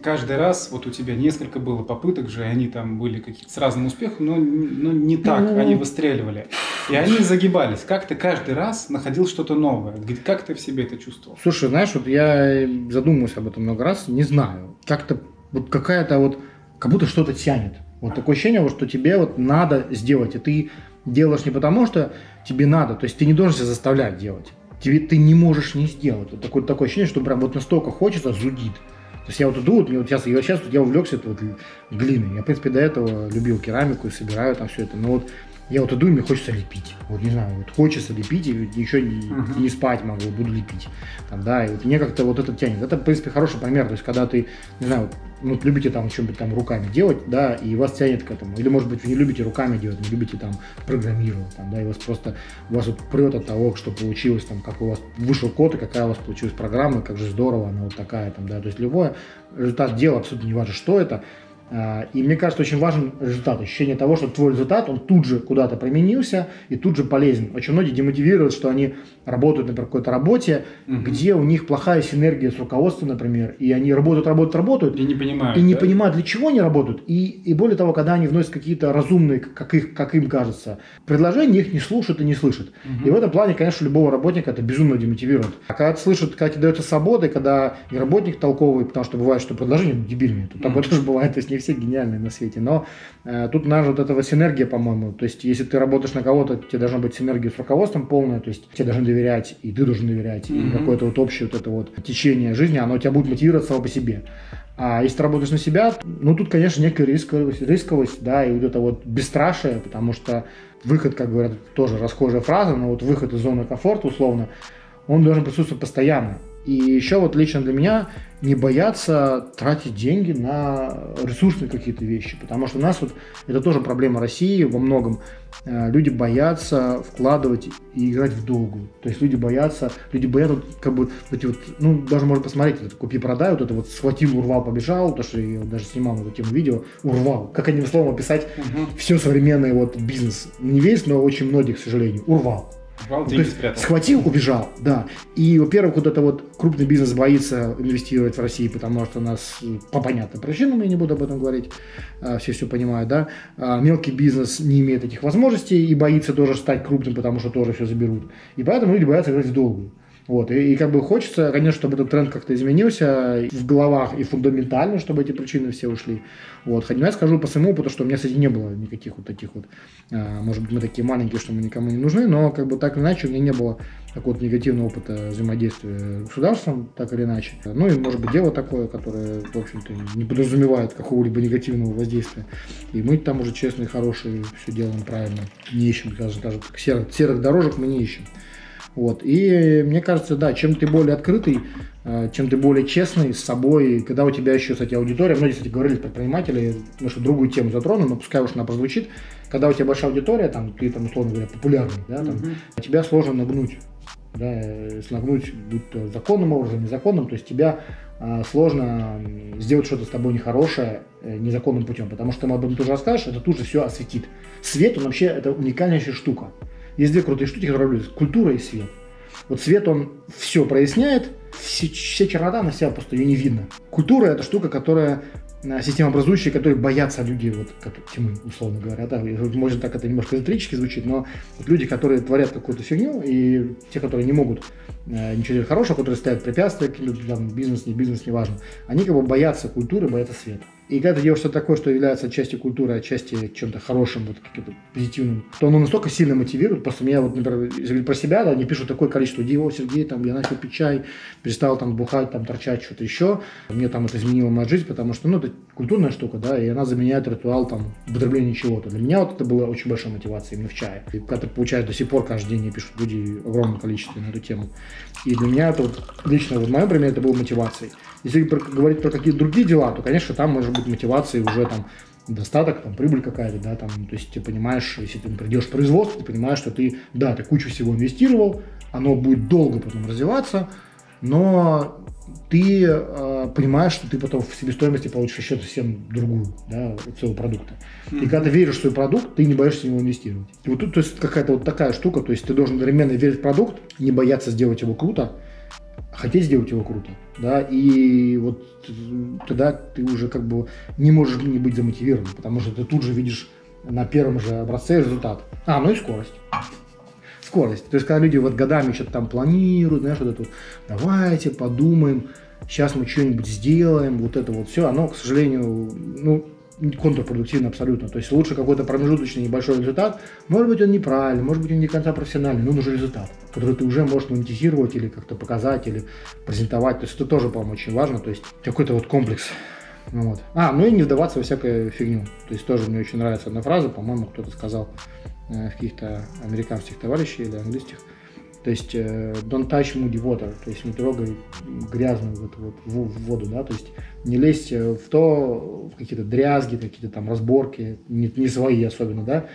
каждый раз, вот у тебя несколько было попыток же, они там были какие-то с разным успехом, но, но не так, ну... они выстреливали. И они загибались. Как ты каждый раз находил что-то новое? Как ты в себе это чувствовал?
Слушай, знаешь, вот я задумываюсь об этом много раз, не знаю. Как-то вот какая-то вот, как будто что-то тянет. Вот такое ощущение, что тебе вот надо сделать, и ты делаешь не потому, что тебе надо, то есть ты не должен себя заставлять делать. Тебе, ты не можешь не сделать. Вот такое, такое ощущение, что прям вот настолько хочется, зудит. То есть я вот иду, вот, вот сейчас, я сейчас я увлекся вот глиной. Я, в принципе, до этого любил керамику и собираю там все это. Но вот я вот иду, и мне хочется лепить. Вот не знаю, вот хочется лепить, и еще не, uh-huh. не спать могу, буду лепить. Там, да, и вот мне как-то вот это тянет. Это, в принципе, хороший пример. То есть, когда ты, не знаю, ну, любите там что-нибудь там руками делать, да, и вас тянет к этому. Или, может быть, вы не любите руками делать, не любите там программировать, там, да, и вас просто, вас вот прет от того, что получилось, там, как у вас вышел код, и какая у вас получилась программа, как же здорово она вот такая, там, да, то есть любой результат дела, абсолютно не важно, что это, и мне кажется, очень важен результат, ощущение того, что твой результат, он тут же куда-то применился и тут же полезен. Очень многие демотивируют, что они работают на какой-то работе, угу. где у них плохая синергия с руководством, например, и они работают, работают, работают.
И не понимают.
И не да? понимают, для чего они работают. И, и более того, когда они вносят какие-то разумные, как, их, как им кажется, предложения, их не слушают и не слышат. Угу. И в этом плане, конечно, любого работника это безумно демотивирует. А когда слышишь, когда тебе дается свобода, когда и работник толковый, потому что бывает, что предложения дебильные, тут угу. такое тоже бывает, то есть не все гениальные на свете, но э, тут надо вот этого синергия, по-моему. То есть, если ты работаешь на кого-то, тебе должна быть синергия с руководством полная, то есть тебе должны доверять, и ты должен доверять, mm-hmm. и какое-то вот общее вот это вот течение жизни, оно тебя будет мотивировать само по себе. А если ты работаешь на себя, ну тут, конечно, некая рисковость, рисковость, да, и вот это вот бесстрашие, потому что выход, как говорят, тоже расхожая фраза, но вот выход из зоны комфорта, условно, он должен присутствовать постоянно. И еще вот лично для меня не бояться тратить деньги на ресурсные какие-то вещи, потому что у нас вот это тоже проблема России во многом. Э, люди боятся вкладывать и играть в долгую. То есть люди боятся, люди боятся как бы эти вот, ну даже можно посмотреть, это купи-продай, вот это вот схватил, урвал, побежал, то что я даже снимал на эту тему видео, урвал. Как одним словом описать угу. все современный вот бизнес. Не весь, но очень многих, к сожалению, урвал.
Убрал, деньги спрятал.
Схватил, убежал, да. И, во-первых, вот это вот крупный бизнес боится инвестировать в Россию, потому что у нас по понятным причинам, я не буду об этом говорить, а, все все понимают, да. А, мелкий бизнес не имеет этих возможностей и боится тоже стать крупным, потому что тоже все заберут. И поэтому люди боятся играть в долгую. Вот. И, и как бы хочется, конечно, чтобы этот тренд как-то изменился в головах и фундаментально, чтобы эти причины все ушли. Вот. Хотя я скажу по своему опыту, что у меня, кстати, не было никаких вот таких вот, а, может быть, мы такие маленькие, что мы никому не нужны, но как бы так или иначе у меня не было такого негативного опыта взаимодействия с государством, так или иначе. Ну и, может быть, дело такое, которое, в общем-то, не подразумевает какого-либо негативного воздействия. И мы там уже честные, хорошие, все делаем правильно, не ищем, даже, даже серых, серых дорожек мы не ищем. Вот. И мне кажется, да, чем ты более открытый, э, чем ты более честный с собой, когда у тебя еще, кстати, аудитория, многие, кстати, говорили предприниматели, немножко другую тему затрону, но пускай уж она прозвучит, когда у тебя большая аудитория, там, ты там, условно говоря, популярный, да, там, mm-hmm. тебя сложно нагнуть, да, если нагнуть, будь то законным образом, незаконным, то есть тебя а, сложно сделать что-то с тобой нехорошее э, незаконным путем, потому что ты об этом тоже расскажешь, это тут же все осветит. Свет, он вообще, это уникальнейшая штука. Есть две крутые штуки, которые люблю. Культура и свет. Вот свет, он все проясняет, все, все чернота на себя просто ее не видно. Культура – это штука, которая э, системообразующие, которые боятся людей, вот как тьмы, условно говоря. Да, может так это немножко эзотерически звучит, но вот люди, которые творят какую-то фигню, и те, которые не могут э, ничего делать хорошего, которые ставят препятствия, там, бизнес, не бизнес, неважно, они как бы боятся культуры, боятся света. И когда ты делаешь что-то такое, что является частью культуры, отчасти чем-то хорошим, вот каким-то позитивным, то оно настолько сильно мотивирует. Просто меня вот, например, если про себя, да, они пишут такое количество, Дио, Сергей, там, я начал пить чай, перестал там бухать, там, торчать, что-то еще. Мне там это изменило мою жизнь, потому что, ну, это культурная штука, да, и она заменяет ритуал, там, употребления чего-то. Для меня вот это было очень большая мотивация именно в чае. И когда получаешь до сих пор каждый день, мне пишут люди огромное количество на эту тему. И для меня это вот, лично, вот в моем примере это было мотивацией. Если говорить про какие-то другие дела, то, конечно, там может быть мотивация уже там достаток, там, прибыль какая-то, да, там, то есть ты понимаешь, если ты придешь в производство, ты понимаешь, что ты, да, ты кучу всего инвестировал, оно будет долго потом развиваться, но ты э, понимаешь, что ты потом в себестоимости получишь еще совсем другую, да, своего продукта. Mm-hmm. И когда ты веришь в свой продукт, ты не боишься в него инвестировать. И вот тут то есть какая-то вот такая штука, то есть ты должен одновременно верить в продукт, не бояться сделать его круто, хотеть сделать его круто, да, и вот тогда ты уже как бы не можешь не быть замотивирован, потому что ты тут же видишь на первом же образце результат. А, ну и скорость. Скорость. То есть, когда люди вот годами что-то там планируют, знаешь, вот это вот, давайте подумаем, сейчас мы что-нибудь сделаем, вот это вот все, оно, к сожалению, ну, контрпродуктивно абсолютно. То есть лучше какой-то промежуточный небольшой результат. Может быть, он неправильный, может быть, он не конца профессиональный, но он уже результат, который ты уже можешь монетизировать или как-то показать, или презентовать. То есть это тоже, по-моему, очень важно. То есть какой-то вот комплекс. Ну вот. А, ну и не вдаваться во всякую фигню. То есть тоже мне очень нравится одна фраза, по-моему, кто-то сказал э, каких-то американских товарищей или английских – то есть э, don't touch muddy water, то есть не трогай грязную вот, вот, в, воду, да, то есть не лезь в то, в какие-то дрязги, какие-то там разборки, не, не свои особенно, да,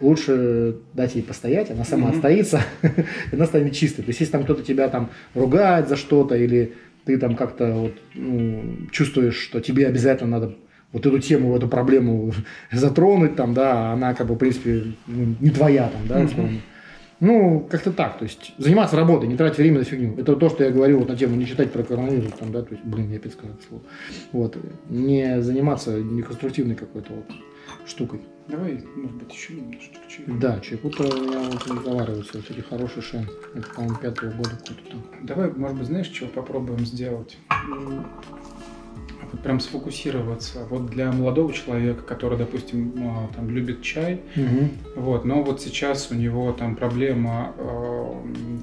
лучше дать ей постоять, она сама mm-hmm. отстоится, и она станет чистой. То есть если там кто-то тебя там ругает за что-то, или ты там как-то вот, ну, чувствуешь, что тебе обязательно надо вот эту тему, эту проблему затронуть, там, да, она как бы, в принципе, ну, не твоя, там, да, mm-hmm. Ну, как-то так, то есть заниматься работой, не тратить время на фигню. Это то, что я говорил вот на тему не читать про коронавирус, там, да, то есть, блин, я опять сказал слово. Вот, не заниматься неконструктивной какой-то вот штукой.
Давай, может быть, еще немножечко
чайку. Да, чайку-то у меня вот разговариваются, вот эти хорошие шен. Это, по-моему, пятого года какой-то там.
Давай, может быть, знаешь, чего попробуем сделать? Прям сфокусироваться. Вот для молодого человека, который, допустим, а, там любит чай, угу. вот, но вот сейчас у него там проблема э,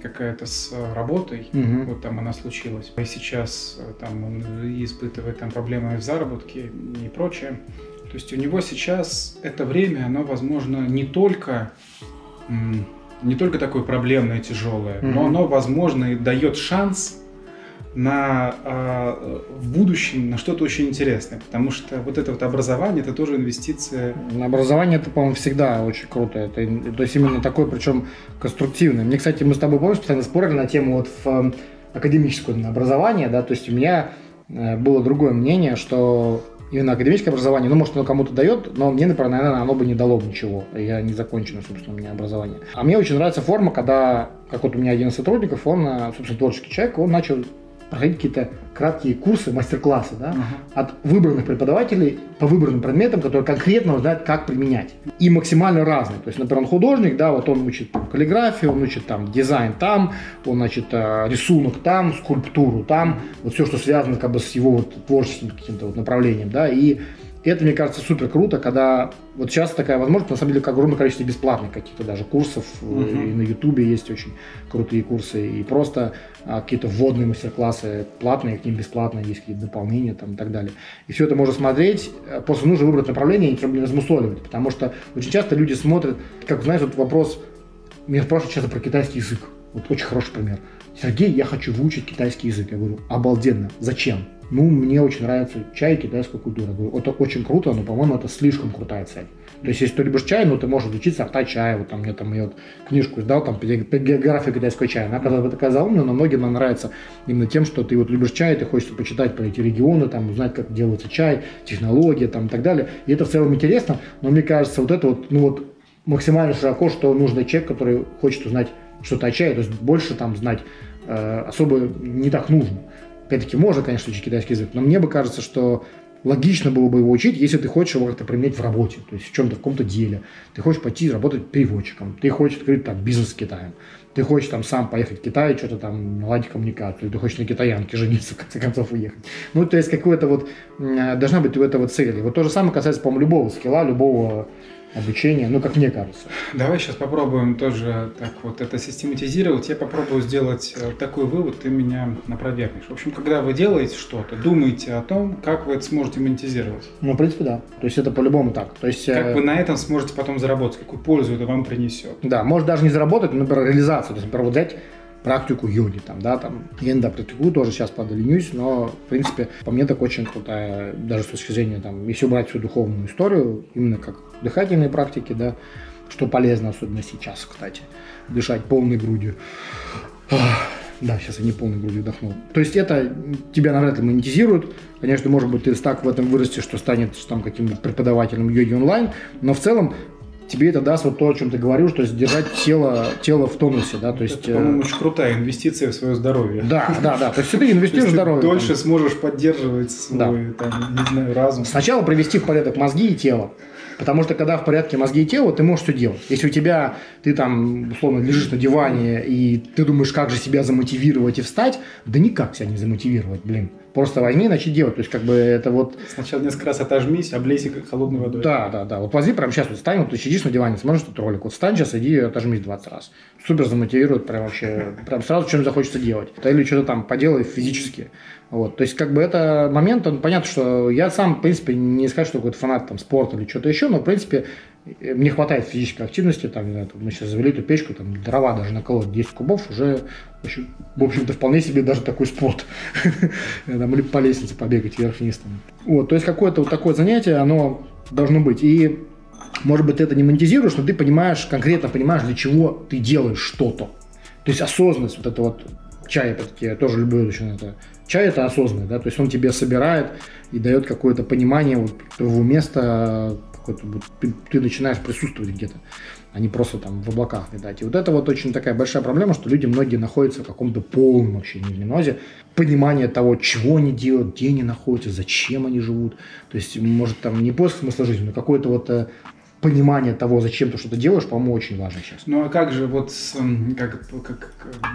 какая-то с работой, угу. вот там она случилась, и сейчас э, там он испытывает там проблемы в заработке и прочее. То есть у него сейчас это время, оно, возможно, не только не только такое проблемное, тяжелое, mm-hmm. но оно, возможно, и дает шанс на э, в будущем на что-то очень интересное, потому что вот это вот образование это тоже инвестиция.
На образование это, по-моему, всегда очень круто. Это, то есть именно такое, причем конструктивное. Мне, кстати, мы с тобой помнишь, постоянно спорили на тему вот в э, академическое образование, да, то есть у меня э, было другое мнение, что именно академическое образование, ну, может, оно кому-то дает, но мне, например, наверное, оно бы не дало ничего. Я не закончено, собственно, у меня образование. А мне очень нравится форма, когда, как вот у меня один из сотрудников, он, э, собственно, творческий человек, он начал проходить какие-то краткие курсы, мастер-классы да, uh-huh. от выбранных преподавателей по выбранным предметам, которые конкретно знают, как применять. И максимально разные. То есть, например, он художник, да, вот он учит там, каллиграфию, он учит там дизайн там, он, значит, э, рисунок там, скульптуру там, вот все, что связано как бы с его вот, творческим каким-то вот направлением, да, и и это, мне кажется, супер круто, когда вот сейчас такая возможность, на самом деле, как огромное количество бесплатных каких-то даже курсов, uh-huh. и на Ютубе есть очень крутые курсы, и просто а, какие-то вводные мастер-классы платные, какие-то бесплатные, есть какие-то дополнения там и так далее. И все это можно смотреть, э, просто нужно выбрать направление и не размусоливать, потому что очень часто люди смотрят, как, знаешь, вот вопрос, меня спрашивают часто про китайский язык, вот очень хороший пример. Сергей, я хочу выучить китайский язык. Я говорю, обалденно, зачем? Ну, мне очень нравится чай и китайская культура. Говорю, это очень круто, но, по-моему, это слишком крутая цель. То есть, если ты любишь чай, ну, ты можешь учить сорта чая. Вот там мне там я вот книжку издал, там, по географии китайского чая. Она, когда такая заумная, но многим она нравится именно тем, что ты вот любишь чай, ты хочешь почитать про эти регионы, там, узнать, как делается чай, технологии, там, и так далее. И это в целом интересно, но мне кажется, вот это вот, ну, вот, максимально широко, что нужно человек, который хочет узнать что-то о чае, то есть больше там знать э, особо не так нужно. Опять-таки, можно, конечно, учить китайский язык, но мне бы кажется, что логично было бы его учить, если ты хочешь его как-то применять в работе, то есть в чем-то, в каком-то деле. Ты хочешь пойти работать переводчиком, ты хочешь открыть там бизнес с Китаем, ты хочешь там сам поехать в Китай, что-то там наладить коммуникацию, ты хочешь на китаянке жениться, в конце концов, уехать. Ну, то есть какое-то вот, должна быть у этого цель. Вот то же самое касается, по-моему, любого скилла, любого обучения, ну, как мне кажется.
Давай сейчас попробуем тоже так вот это систематизировать. Я попробую сделать э, такой вывод, ты меня опровергнешь. В общем, когда вы делаете что-то, думайте о том, как вы это сможете монетизировать.
Ну, в принципе, да. То есть это по-любому так. То есть,
как э... вы на этом сможете потом заработать, какую пользу это вам принесет.
Да, может даже не заработать, но, например, реализацию. То есть, например, вот взять практику йоги, там, да, там, я иногда практикую, тоже сейчас подаленюсь, но, в принципе, по мне так очень крутая, даже с точки зрения, там, если убрать всю духовную историю, именно как дыхательные практики, да, что полезно, особенно сейчас, кстати, дышать полной грудью. Да, сейчас я не полной грудью вдохнул. То есть это тебя навряд ли монетизирует. Конечно, может быть, ты так в этом вырастешь, что станет там каким-нибудь преподавателем йоги онлайн, но в целом тебе это даст вот то, о чем ты говорил, что держать тело, тело в тонусе, да, то есть...
Это, по-моему, очень крутая инвестиция в свое здоровье.
Да, да, да, то есть ты инвестируешь в здоровье.
дольше там. сможешь поддерживать свой, да. там, не знаю, разум.
Сначала привести в порядок мозги и тело. Потому что когда в порядке мозги и тело, ты можешь все делать. Если у тебя, ты там, условно, лежишь на диване, и ты думаешь, как же себя замотивировать и встать, да никак себя не замотивировать, блин. Просто возьми и начни делать. То есть, как бы это вот...
Сначала несколько раз отожмись, облейся холодной водой.
Да, да, да. Вот возьми прямо сейчас, вот встань, вот ты сидишь на диване, смотришь этот ролик. Вот встань сейчас, иди и отожмись 20 раз. Супер замотивирует, прям вообще, прям сразу чем захочется делать. Или что-то там поделай физически. Вот, то есть, как бы это момент, он, понятно, что я сам, в принципе, не скажу, что какой-то фанат там, спорта или что-то еще, но, в принципе, мне хватает физической активности, там, мы сейчас завели эту печку, там, дрова даже наколоть 10 кубов, уже, в общем-то, вполне себе даже такой спорт. там, или по лестнице побегать вверх-вниз. Вот, то есть, какое-то вот такое занятие, оно должно быть. И, может быть, ты это не монетизируешь, но ты понимаешь, конкретно понимаешь, для чего ты делаешь что-то. То есть, осознанность, вот это вот чай, опять-таки, я тоже люблю очень это Чай это осознанный, да, то есть он тебе собирает и дает какое-то понимание вот твоего места, вот, ты, начинаешь присутствовать где-то, а не просто там в облаках видать. И вот это вот очень такая большая проблема, что люди многие находятся в каком-то полном вообще невминозе, понимание того, чего они делают, где они находятся, зачем они живут. То есть, может, там не поиск смысла жизни, но какой-то вот э, понимание того, зачем ты что-то делаешь, по-моему, очень важно сейчас.
Ну а как же вот с, как, как,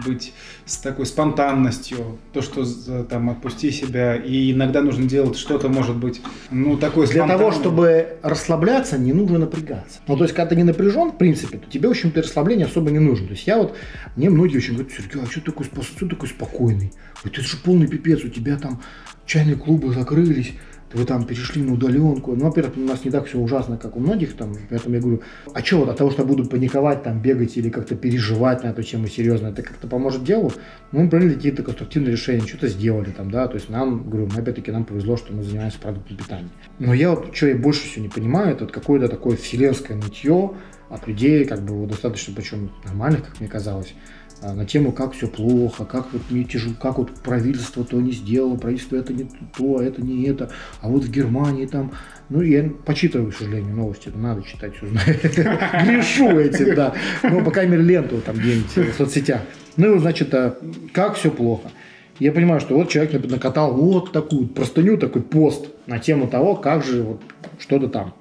быть с такой спонтанностью, то, что там отпусти себя, и иногда нужно делать что-то, может быть, ну такое
Для того, чтобы расслабляться, не нужно напрягаться. Ну то есть, когда ты не напряжен, в принципе, то тебе, в общем-то, расслабление особо не нужно. То есть я вот, мне многие очень говорят, Сергей, а что такой, что такой спокойный? Это же полный пипец, у тебя там чайные клубы закрылись, вы там перешли на удаленку. Ну, во-первых, у нас не так все ужасно, как у многих там, поэтому я говорю, а что вот от того, что буду паниковать, там, бегать или как-то переживать на эту тему серьезно, это как-то поможет делу? Ну, мы приняли какие-то конструктивные решения, что-то сделали там, да, то есть нам, говорю, мы, опять-таки, нам повезло, что мы занимаемся продуктом питания. Но я вот, что я больше всего не понимаю, это вот какое-то такое вселенское нытье от людей, как бы, вот, достаточно, причем нормальных, как мне казалось, на тему, как все плохо, как вот мне тяжело, как вот правительство то не сделало, правительство это не то, а это не это, а вот в Германии там, ну, я почитываю, к сожалению, новости, это надо читать, все знаю. Грешу этим, да. Ну, по крайней мере, ленту там где-нибудь в соцсетях. Ну, значит, а, как все плохо. Я понимаю, что вот человек накатал вот такую простыню, такой пост на тему того, как же вот что-то там.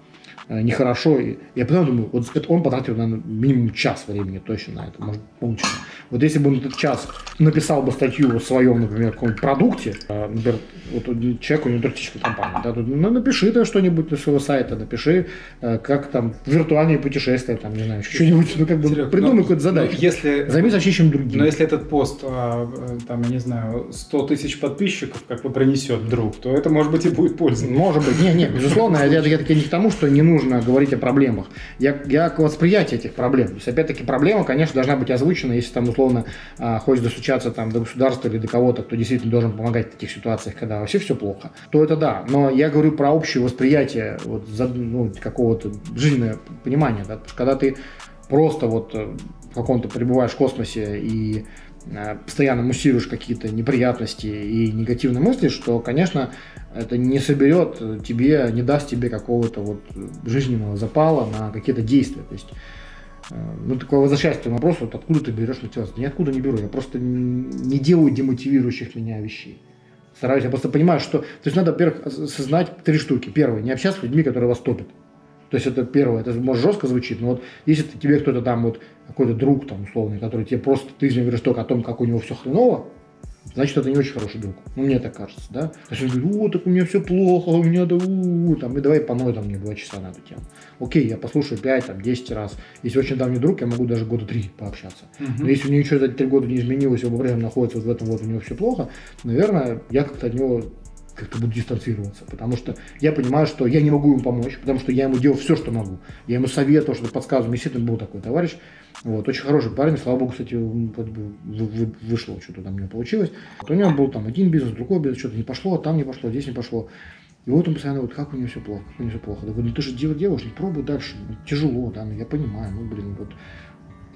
Э, нехорошо. Я потом думаю, вот он потратил, наверное, минимум час времени точно на это, может, полчаса. Вот если бы он этот час написал бы статью о своем, например, каком-нибудь продукте, э, например, вот человек, у него туристическая компания, да, ну, напиши ты что-нибудь на своего сайта, напиши, э, как там виртуальные путешествия, там, не знаю, что-нибудь, ну, как бы Серег, придумай ну, какую-то задачу.
Если,
Займись вообще чем другим.
Но если этот пост, там, я не знаю, 100 тысяч подписчиков как бы принесет вдруг, то это, может быть, и будет польза.
Может быть, не, не, безусловно, я, я, я, я не к тому, что не нужно нужно говорить о проблемах. Я, я к восприятию этих проблем. То есть, опять-таки, проблема, конечно, должна быть озвучена, если там, условно, а, хочешь достучаться там, до государства или до кого-то, кто действительно должен помогать в таких ситуациях, когда вообще все плохо, то это да. Но я говорю про общее восприятие вот, ну, какого-то жизненного понимания. Да? Потому что когда ты просто вот э, в каком-то пребываешь в космосе и Э, постоянно муссируешь какие-то неприятности и негативные мысли, что, конечно, это не соберет тебе, не даст тебе какого-то вот жизненного запала на какие-то действия. То есть, ну, такое возвращаясь к вопросу, вот откуда ты берешь мотивацию? Ниоткуда не беру, я просто не делаю демотивирующих меня вещей. Стараюсь, я просто понимаю, что... То есть надо, во-первых, осознать три штуки. Первое, не общаться с людьми, которые вас топят. То есть это первое, это может жестко звучит, но вот если тебе кто-то там вот какой-то друг там условный, который тебе просто ты из него говоришь только о том, как у него все хреново, значит, это не очень хороший друг. Ну, мне так кажется, да? То есть он говорит, о, так у меня все плохо, у меня да, у, там, и давай поной там мне два часа на эту тему. Окей, я послушаю 5, там, 10 раз. Если очень давний друг, я могу даже года три пообщаться. Uh-huh. Но если у него ничего за три года не изменилось, он по-прежнему находится вот в этом вот, у него все плохо, наверное, я как-то от него как-то буду дистанцироваться, потому что я понимаю, что я не могу ему помочь, потому что я ему делал все, что могу. Я ему советовал, что-то подсказывал. Действительно был такой товарищ, вот, очень хороший парень, слава богу, кстати, вышло, что-то там у него получилось. Вот у него был там один бизнес, другой бизнес, что-то не пошло, там не пошло, здесь не пошло. И вот он постоянно вот как у него все плохо, как у него все плохо. Я говорю, ну ты же дело делаешь, ну пробуй дальше, тяжело, да, ну я понимаю, ну блин, вот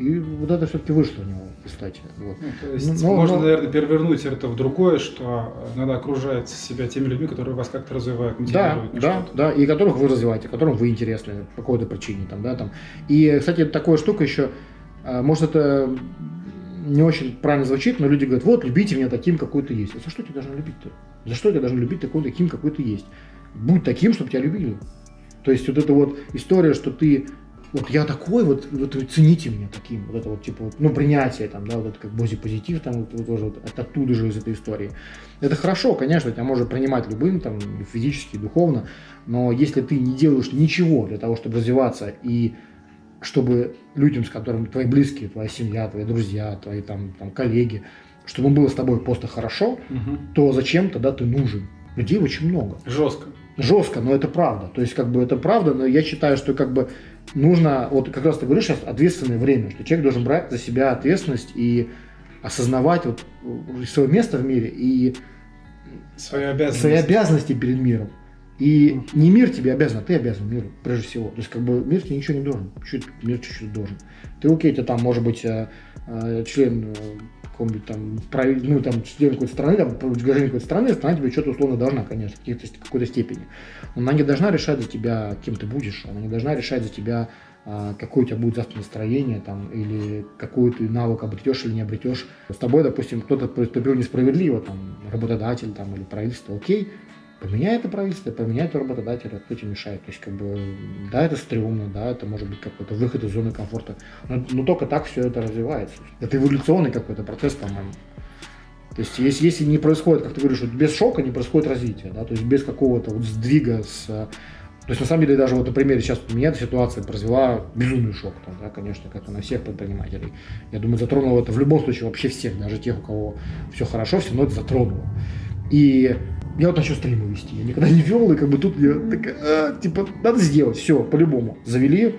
и вот это все-таки вышло у него, кстати. Вот.
Ну, то есть но, можно, но... наверное, перевернуть это в другое, что надо окружать себя теми людьми, которые вас как-то развивают,
Да, да, да, и которых вы развиваете, которым вы интересны по какой-то причине. Там, да, там. И, кстати, такая штука еще, а, может, это не очень правильно звучит, но люди говорят, вот, любите меня таким, какой ты есть. А за что тебя должны любить-то? За что тебя должны любить такой, таким, какой ты есть? Будь таким, чтобы тебя любили. То есть вот эта вот история, что ты вот я такой, вот, вот цените меня таким, вот это вот типа, вот, ну, принятие там, да, вот это как бози-позитив там, вот, вот, тоже вот, это оттуда же из этой истории. Это хорошо, конечно, тебя можно принимать любым, там, физически, духовно, но если ты не делаешь ничего для того, чтобы развиваться и чтобы людям, с которыми твои близкие, твоя семья, твои друзья, твои там, там коллеги, чтобы было с тобой просто хорошо, угу. то зачем тогда ты нужен? Людей очень много.
Жестко.
Жестко, но это правда. То есть, как бы это правда, но я считаю, что как бы нужно, вот как раз ты говоришь сейчас, ответственное время, что человек должен брать за себя ответственность и осознавать вот свое место в мире и
свои обязанности,
свои обязанности перед миром. И не мир тебе обязан, а ты обязан миру, прежде всего. То есть, как бы мир тебе ничего не должен, чуть мир чуть-чуть должен. Ты окей, ты там, может быть, э, э, член э, каком-нибудь там, ну, там, член какой-то страны, там, гражданин какой-то страны, страна тебе что-то условно должна, конечно, в какой-то степени. Но она не должна решать за тебя, кем ты будешь, она не должна решать за тебя, а, какое у тебя будет завтра настроение, там, или какой ты навык обретешь или не обретешь. С тобой, допустим, кто-то поступил несправедливо, там, работодатель там, или правительство, окей, Поменяй это правительство, поменяй это работодателя, кто тебе мешает. То есть, как бы, да, это стрёмно, да, это может быть какой-то выход из зоны комфорта, но, но только так все это развивается. Это эволюционный какой-то процесс, по-моему. То есть, если, если не происходит, как ты говоришь, вот без шока не происходит развитие, да, то есть без какого-то вот сдвига с то есть, на самом деле, даже вот на примере сейчас у меня эта ситуация произвела безумный шок, там, да, конечно, как и на всех предпринимателей. Я думаю, затронуло это в любом случае вообще всех, даже тех, у кого все хорошо, все равно это затронуло. И я вот начал стримы вести. Я никогда не вел, и как бы тут я такая, а, типа, надо сделать, все, по-любому. Завели,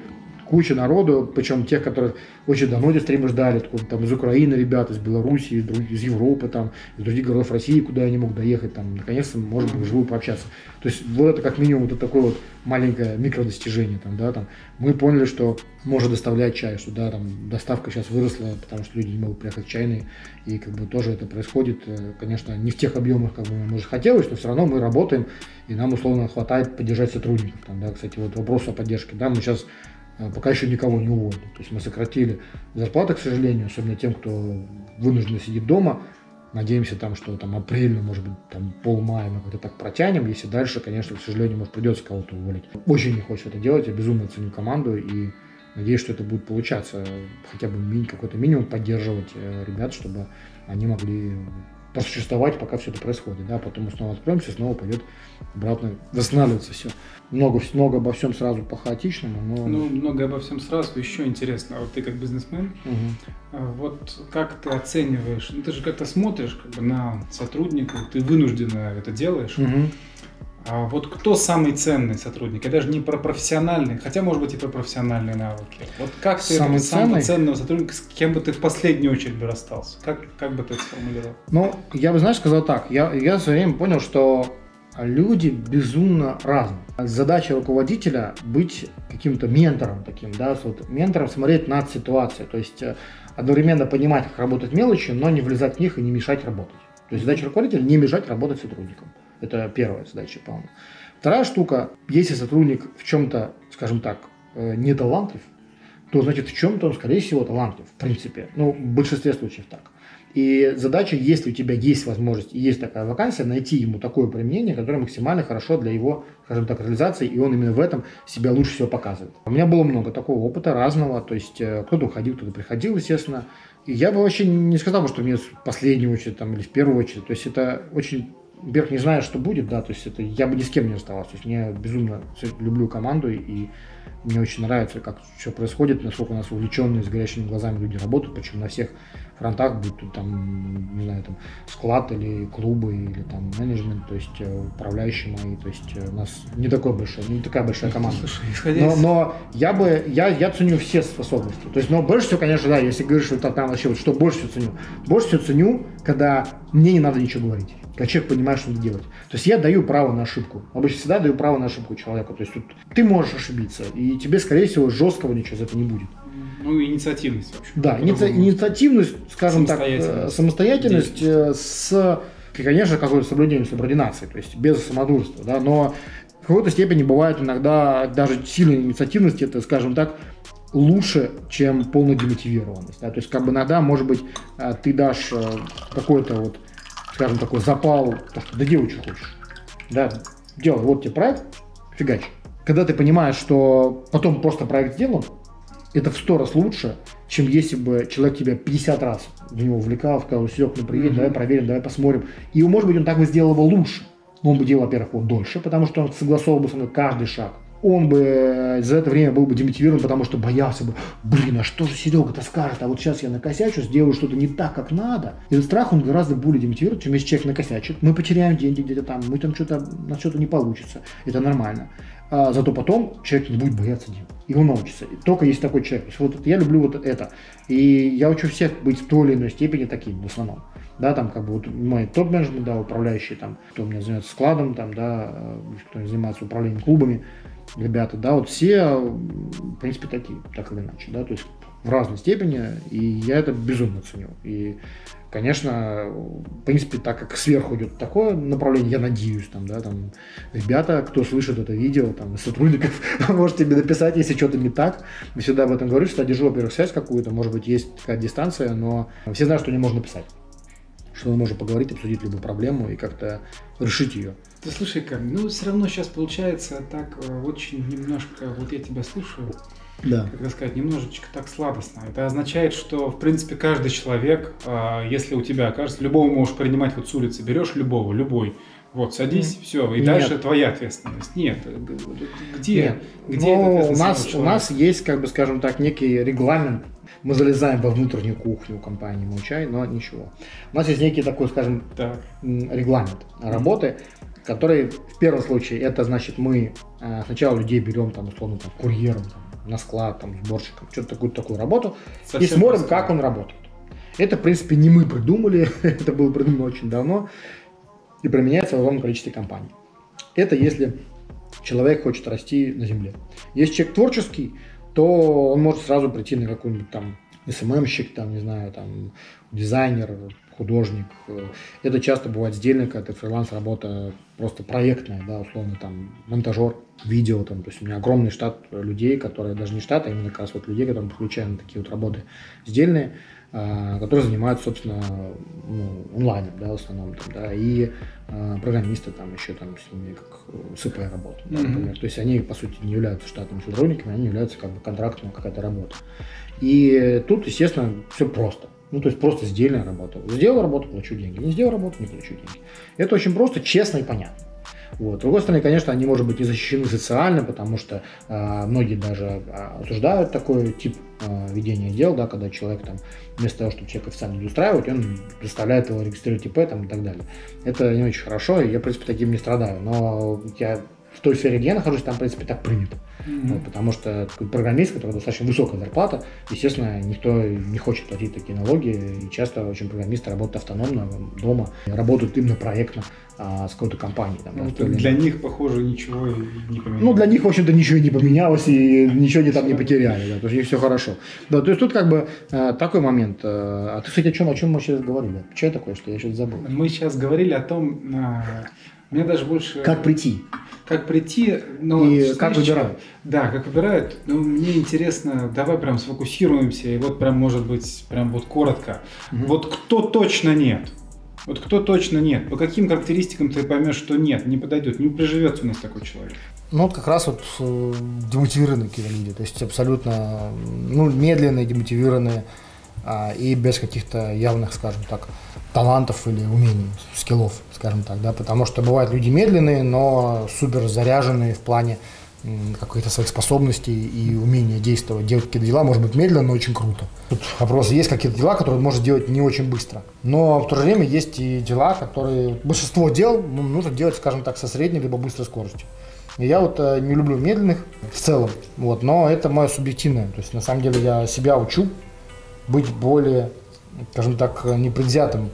куча народу, причем тех, которые очень давно эти стримы ждали, откуда, там из Украины ребята, из Белоруссии, из Европы, там, из других городов России, куда я не мог доехать, там, наконец-то можем вживую пообщаться. То есть вот это как минимум вот такое вот маленькое микродостижение, там, да, там, мы поняли, что можно доставлять чай, что, да, там, доставка сейчас выросла, потому что люди не могут приехать чайные, и как бы тоже это происходит, э, конечно, не в тех объемах, как бы нам может хотелось, но все равно мы работаем, и нам условно хватает поддержать сотрудников, там, да, кстати, вот вопрос о поддержке, да, мы сейчас пока еще никого не уволили. То есть мы сократили зарплаты, к сожалению, особенно тем, кто вынужден сидеть дома. Надеемся там, что там апрель, может быть, там полмая мы как-то так протянем. Если дальше, конечно, к сожалению, может придется кого-то уволить. Очень не хочется это делать, я безумно ценю команду и надеюсь, что это будет получаться. Хотя бы какой-то минимум поддерживать э, ребят, чтобы они могли просуществовать, пока все это происходит. Да? Потом мы снова откроемся, снова пойдет обратно восстанавливаться все много, много обо всем сразу по хаотичному, но...
Ну, много обо всем сразу. Еще интересно, вот ты как бизнесмен,
угу.
вот как ты оцениваешь, ну, ты же как-то смотришь как бы, на сотрудника, ты вынужденно это делаешь.
Угу.
А вот кто самый ценный сотрудник? Я даже не про профессиональный, хотя, может быть, и про профессиональные навыки. Вот как ты
самый
самого ценного сотрудника, с кем бы ты в последнюю очередь бы расстался? Как, как бы ты это сформулировал?
Ну, я бы, знаешь, сказал так. Я, я в свое время понял, что люди безумно разные. Задача руководителя быть каким-то ментором таким, да, вот ментором смотреть над ситуацией, то есть э, одновременно понимать, как работать мелочи, но не влезать в них и не мешать работать. То есть задача руководителя не мешать работать сотрудникам. Это первая задача, по-моему. Вторая штука, если сотрудник в чем-то, скажем так, э, не талантлив, то значит в чем-то он, скорее всего, талантлив, в принципе. Ну, в большинстве случаев так. И задача, если у тебя есть возможность и есть такая вакансия, найти ему такое применение, которое максимально хорошо для его, скажем так, реализации, и он именно в этом себя лучше всего показывает. У меня было много такого опыта разного, то есть э, кто-то уходил, кто-то приходил, естественно. И я бы вообще не сказал, что мне в последнюю очередь там, или в первую очередь. То есть это очень во не знаю, что будет, да, то есть это я бы ни с кем не оставался. То есть я безумно люблю команду и мне очень нравится, как все происходит, насколько у нас увлеченные с горящими глазами люди работают, причем на всех фронтах, будь то там, не знаю, там склад или клубы, или там менеджмент, то есть э, управляющие мои, то есть э, у нас не такой большой, не такая большая команда. Но, но я бы, я, я ценю все способности. То есть, но больше всего, конечно, да, если говоришь, что там вообще, вот, что больше всего ценю? Больше всего ценю, когда мне не надо ничего говорить. Когда человек понимает, что делать. То есть я даю право на ошибку. Обычно всегда даю право на ошибку человеку. То есть тут ты можешь ошибиться, и тебе, скорее всего, жесткого ничего за это не будет.
Ну, инициативность вообще.
Да, иници... инициативность, скажем так, э, самостоятельность э, с, конечно, какой-то соблюдением субординации, то есть без самодурства, да, но в какой-то степени бывает иногда даже сильная инициативность, это, скажем так, лучше, чем полная демотивированность. Да? То есть, как бы иногда, может быть, э, ты дашь какой-то вот, скажем, такой запал, да делай, что хочешь. Да, делай, вот тебе проект, фигач. Когда ты понимаешь, что потом просто проект сделан, это в сто раз лучше, чем если бы человек тебя 50 раз в него увлекал, сказал, Серег, ну привет, mm-hmm. давай проверим, давай посмотрим. И, может быть, он так бы сделал его лучше. Но он бы делал, во-первых, его дольше, потому что он согласовал бы со мной каждый шаг. Он бы э, за это время был бы демотивирован, потому что боялся бы, блин, а что же Серега-то скажет, а вот сейчас я накосячу, сделаю что-то не так, как надо. И этот страх, он гораздо более демотивирует, чем если человек накосячит. Мы потеряем деньги где-то там, мы там что-то, на что-то не получится. Это нормально а зато потом человек не будет бояться делать. И он научится. Только есть такой человек. Вот я люблю вот это. И я учу всех быть в той или иной степени таким в основном. Да, там как бы вот мой топ-менеджмент, да, управляющий там, кто у меня занимается складом, там, да, э, кто занимается управлением клубами, ребята, да, вот все, в принципе, такие, так или иначе, да, то есть в разной степени, и я это безумно ценю. И конечно, в принципе, так как сверху идет такое направление, я надеюсь, там, да, там, ребята, кто слышит это видео, там, сотрудников, можете мне написать, если что-то не так. Я всегда об этом говорю, что я держу, во-первых, связь какую-то, может быть, есть такая дистанция, но все знают, что не можно писать. Что мы можем поговорить, обсудить любую проблему и как-то решить ее.
Да слушай-ка, ну все равно сейчас получается так э, очень немножко, вот я тебя слушаю, да. как сказать, немножечко так сладостно. Это означает, что, в принципе, каждый человек, а, если у тебя окажется, любого можешь принимать вот с улицы, берешь любого, любой, вот, садись, mm. все, и Нет. дальше твоя ответственность. Нет, где,
Нет. где ну, у нас, у нас есть, как бы, скажем так, некий регламент. Мы залезаем во внутреннюю кухню компании Мучай, но ничего. У нас есть некий такой, скажем, так. регламент работы, который в первом случае это значит мы э, сначала людей берем там условно там курьером там, на склад, там, сборщиком, что-то такую, такую работу, Совсем и смотрим, просто. как он работает. Это, в принципе, не мы придумали, это было придумано очень давно и применяется в огромном количестве компаний. Это если человек хочет расти на земле. Если человек творческий, то он может сразу прийти на какой-нибудь там СММщик, там, не знаю, там, дизайнер, художник. Это часто бывает сдельная какая-то фриланс-работа, просто проектная, да, условно, там, монтажер видео, там, то есть у меня огромный штат людей, которые, даже не штат, а именно как раз вот людей, которые подключаем на такие вот работы сдельные, а, которые занимаются, собственно, ну, онлайн, да, в основном, там, да, и э, программисты там еще там с ними как СП работают, да, например. То есть они, по сути, не являются штатными сотрудниками, они являются как бы контрактом какая-то работа. И тут, естественно, все просто. Ну, то есть просто сдельная работа. Сделал работу, получу деньги. Не сделал работу, не получу деньги. Это очень просто, честно и понятно. Вот. С другой стороны, конечно, они, может быть, не защищены социально, потому что э, многие даже э, осуждают такой тип э, ведения дел, да, когда человек там вместо того, чтобы человека официально устраивать, он заставляет его регистрировать ИП там, и так далее. Это не очень хорошо, и я, в принципе, таким не страдаю. Но я той сфере, где я нахожусь, там, в принципе, так принято. Mm-hmm. Вот, потому что программист, который достаточно высокая зарплата, естественно, никто не хочет платить такие налоги, и часто очень программисты работают автономно дома, работают именно проектно а, с какой-то компанией. Там,
ну, да, для них, похоже, ничего не поменялось.
Ну, для них, в общем-то, ничего не поменялось, и ничего они там не потеряли, да, то есть все хорошо. Да, то есть тут как бы э, такой момент. Э, а ты, кстати, о чем, о чем мы сейчас говорили? Что такое, что я сейчас забыл?
Мы сейчас говорили о том, мне даже больше...
Как прийти?
Как прийти, ну,
и знаешь, как выбирают?
Да, как выбирают. Ну, мне интересно, давай прям сфокусируемся, и вот прям, может быть, прям вот коротко. Угу. Вот кто точно нет? Вот кто точно нет? По каким характеристикам ты поймешь, что нет, не подойдет, не приживется у нас такой человек?
Ну, вот как раз вот э, демотивированные какие-то люди, то есть абсолютно, ну, медленные, демотивированные, а, и без каких-то явных, скажем так, талантов или умений, скиллов, скажем так, да, потому что бывают люди медленные, но супер заряженные в плане каких-то своих способностей и умения действовать, делать какие-то дела, может быть, медленно, но очень круто. Тут вопрос, есть какие-то дела, которые он может делать не очень быстро, но в то же время есть и дела, которые, большинство дел ну, нужно делать, скажем так, со средней либо быстрой скоростью. И я вот э, не люблю медленных в целом, вот, но это мое субъективное, то есть на самом деле я себя учу быть более, скажем так, непредвзятым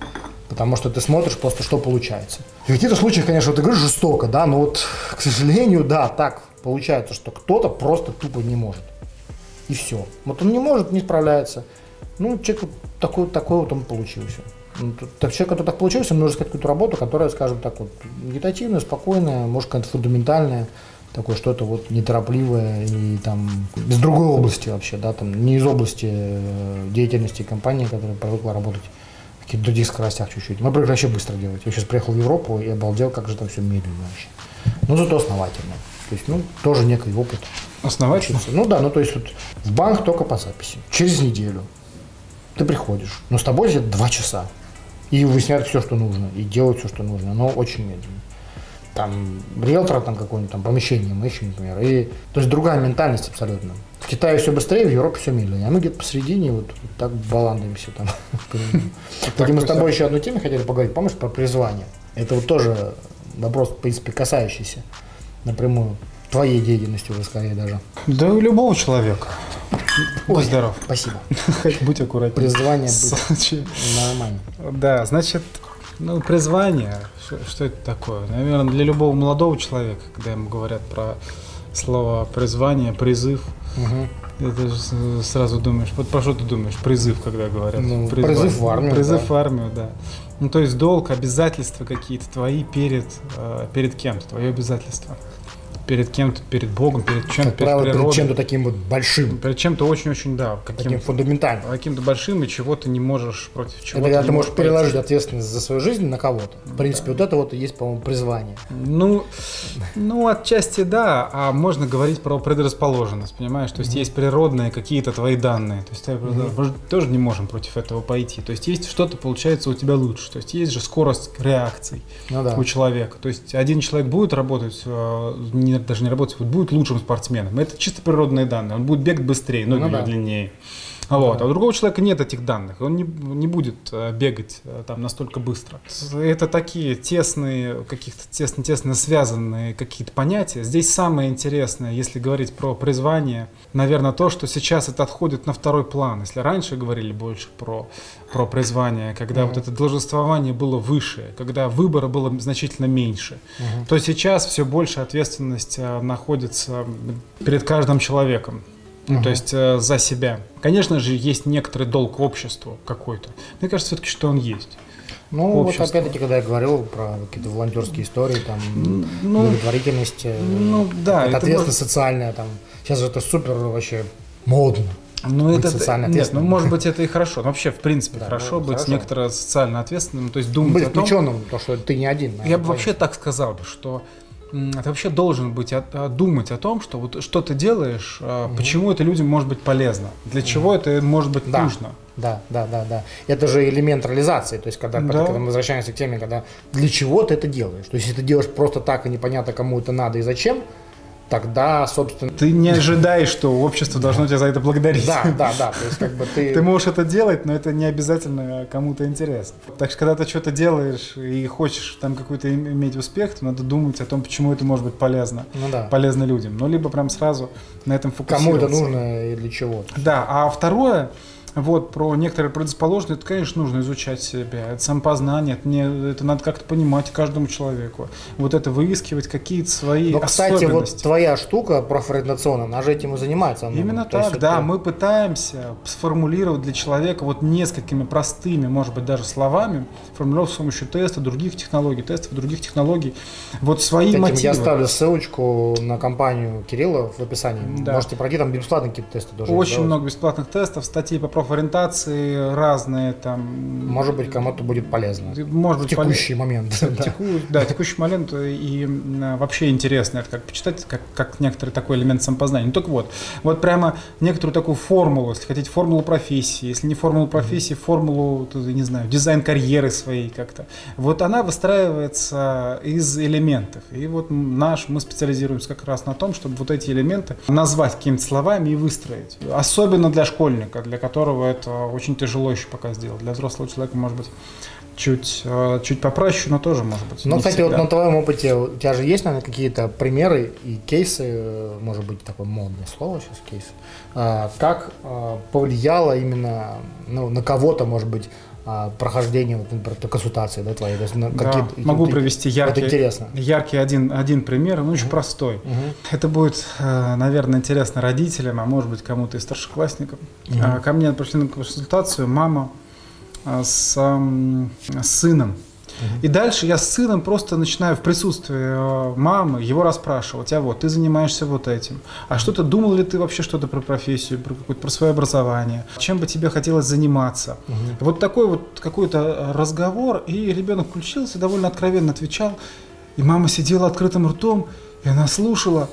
потому что ты смотришь просто, что получается. В каких-то случаях, конечно, вот игры жестоко, да, но вот, к сожалению, да, так получается, что кто-то просто тупо не может. И все. Вот он не может, не справляется. Ну, человек такой, такой вот он получился. Ну, так, человек, который так получился, нужно сказать какую-то работу, которая, скажем так, вот, медитативная, спокойная, может, какая-то фундаментальная, такое что-то вот неторопливое и там из другой области вообще, да, там не из области э, деятельности компании, которая привыкла работать в каких-то других скоростях чуть-чуть. Мы привыкли вообще быстро делать. Я сейчас приехал в Европу и обалдел, как же там все медленно вообще. Но зато основательно. То есть, ну, тоже некий опыт.
Основательно?
Ну да, ну то есть вот в банк только по записи. Через неделю ты приходишь, но с тобой сидят два часа. И выясняют все, что нужно, и делают все, что нужно, но очень медленно. Там риэлтора там какое-нибудь там помещение мы ищем, например. И, то есть другая ментальность абсолютно. В Китае все быстрее, в Европе все медленнее. А мы где-то посередине вот, вот так баландаемся там. Кстати, мы с тобой еще одну тему хотели поговорить. Помнишь про призвание? Это вот тоже вопрос, в принципе, касающийся напрямую твоей деятельности уже скорее даже.
Да у любого человека.
Ой, Будь здоров. Спасибо.
Будь аккуратнее.
Призвание быть нормально.
Да, значит, ну, призвание, что, что это такое? Наверное, для любого молодого человека, когда ему говорят про слово призвание, призыв, угу. ты сразу думаешь, вот про что ты думаешь, призыв, когда говорят?
Ну, призыв в армию.
Призыв да. в армию, да. Ну, то есть долг, обязательства какие-то твои перед, э, перед кем-то, твое обязательство. Перед кем-то, перед Богом, перед чем-то,
перед правило, природой. Перед чем-то таким вот большим.
Перед чем-то очень-очень, да.
Каким, таким фундаментальным.
Каким-то большим, и чего ты не можешь против чего
Это когда ты можешь переложить ответственность за свою жизнь на кого-то. В принципе, да. вот это вот и есть, по-моему, призвание.
Ну, ну, отчасти да, а можно говорить про предрасположенность, понимаешь? То есть mm-hmm. есть природные какие-то твои данные. То есть mm-hmm. мы тоже не можем против этого пойти. То есть есть что-то, получается, у тебя лучше. То есть есть же скорость реакций ну, да. у человека. То есть один человек будет работать, э, не, даже не работать, вот будет лучшим спортсменом. Это чисто природные данные. Он будет бегать быстрее, ноги ну, да. длиннее. Вот. А у другого человека нет этих данных, он не, не будет э, бегать э, там настолько быстро. Это такие тесные, каких-то тесно-тесно связанные какие-то понятия. Здесь самое интересное, если говорить про призвание, наверное, то, что сейчас это отходит на второй план. Если раньше говорили больше про, про призвание, когда mm-hmm. вот это должествование было выше, когда выбора было значительно меньше, mm-hmm. то сейчас все больше ответственность э, находится перед каждым человеком ну, то есть э, за себя. Конечно же, есть некоторый долг обществу какой-то. Мне кажется, все-таки, что он есть.
Ну, общество. вот опять-таки, когда я говорил про какие-то волонтерские истории, там, ну, благотворительность, э, ну, да, это ответственность может... социальная, там, сейчас же это супер вообще модно.
Ну, это, нет, ну, может быть, это и хорошо. вообще, в принципе, да, хорошо ну, быть хорошо. некоторо социально ответственным, то есть думать быть
о том... включенным, то, что ты не один.
Наверное, я бы вообще так сказал, что ты вообще должен быть думать о том, что вот что ты делаешь, угу. почему это людям может быть полезно, для чего это может быть
да.
нужно.
Да, да, да, да. Это же элемент реализации. То есть, когда, да. когда мы возвращаемся к теме, когда для чего ты это делаешь. То есть, если ты делаешь просто так и непонятно, кому это надо и зачем, тогда, собственно...
Ты не ожидаешь, что общество должно тебя за это благодарить.
Да, да, да. То есть, как бы ты...
Ты можешь это делать, но это не обязательно кому-то интересно. Так что, когда ты что-то делаешь и хочешь там какой-то иметь успех, то надо думать о том, почему это может быть полезно. Ну да. Полезно людям. Ну, либо прям сразу на этом фокусироваться.
Кому это нужно и для чего.
Да, а второе, вот, про некоторые предрасположенности, это, конечно, нужно изучать себя. Это самопознание, это, не, это надо как-то понимать каждому человеку. Вот это выискивать какие-то свои Но,
кстати, особенности. вот твоя штука профориентационная, она же этим и занимается.
Ну, Именно так, есть, да. Это... Мы пытаемся сформулировать для человека вот несколькими простыми, может быть, даже словами, формулировать с помощью теста, других технологий, тестов, других технологий, вот свои Этим мотивы.
Я ставлю ссылочку на компанию Кирилла в описании. Да. Можете пройти, там бесплатные какие-то тесты тоже.
Очень много бесплатных тестов, статей по профориентации разные там.
Может быть, кому-то будет полезно.
Может быть,
текущий полез... момент.
Теку... Да, текущий момент и вообще интересно это как почитать, как, как некоторый такой элемент самопознания. Ну так вот, вот прямо некоторую такую формулу, если хотите, формулу профессии, если не формулу профессии, формулу, не знаю, дизайн карьеры своей как-то. Вот она выстраивается из элементов. И вот наш, мы специализируемся как раз на том, чтобы вот эти элементы назвать какими-то словами и выстроить. Особенно для школьника, для которого которого это очень тяжело еще пока сделать. Для взрослого человека, может быть, чуть, э, чуть попроще, но тоже может быть.
Ну, кстати, всегда. вот на твоем опыте у тебя же есть, наверное, какие-то примеры и кейсы, э, может быть, такое модное слово сейчас, кейс, а, как а, повлияло именно ну, на кого-то, может быть, прохождение вот, например, консультации да, твоей.
Да, какие, могу ты, привести яркий, интересно. яркий один, один пример, ну очень uh-huh. простой. Uh-huh. Это будет, э, наверное, интересно родителям, а может быть кому-то из старшеклассников. Uh-huh. Ко мне пришли на консультацию мама э, с, с сыном. И дальше я с сыном просто начинаю в присутствии э, мамы его расспрашивать, а вот ты занимаешься вот этим, а что ты думал ли ты вообще что-то про профессию, про, какое-то, про свое образование, чем бы тебе хотелось заниматься. Угу. Вот такой вот какой-то э, разговор, и ребенок включился, довольно откровенно отвечал, и мама сидела открытым ртом, и она слушала,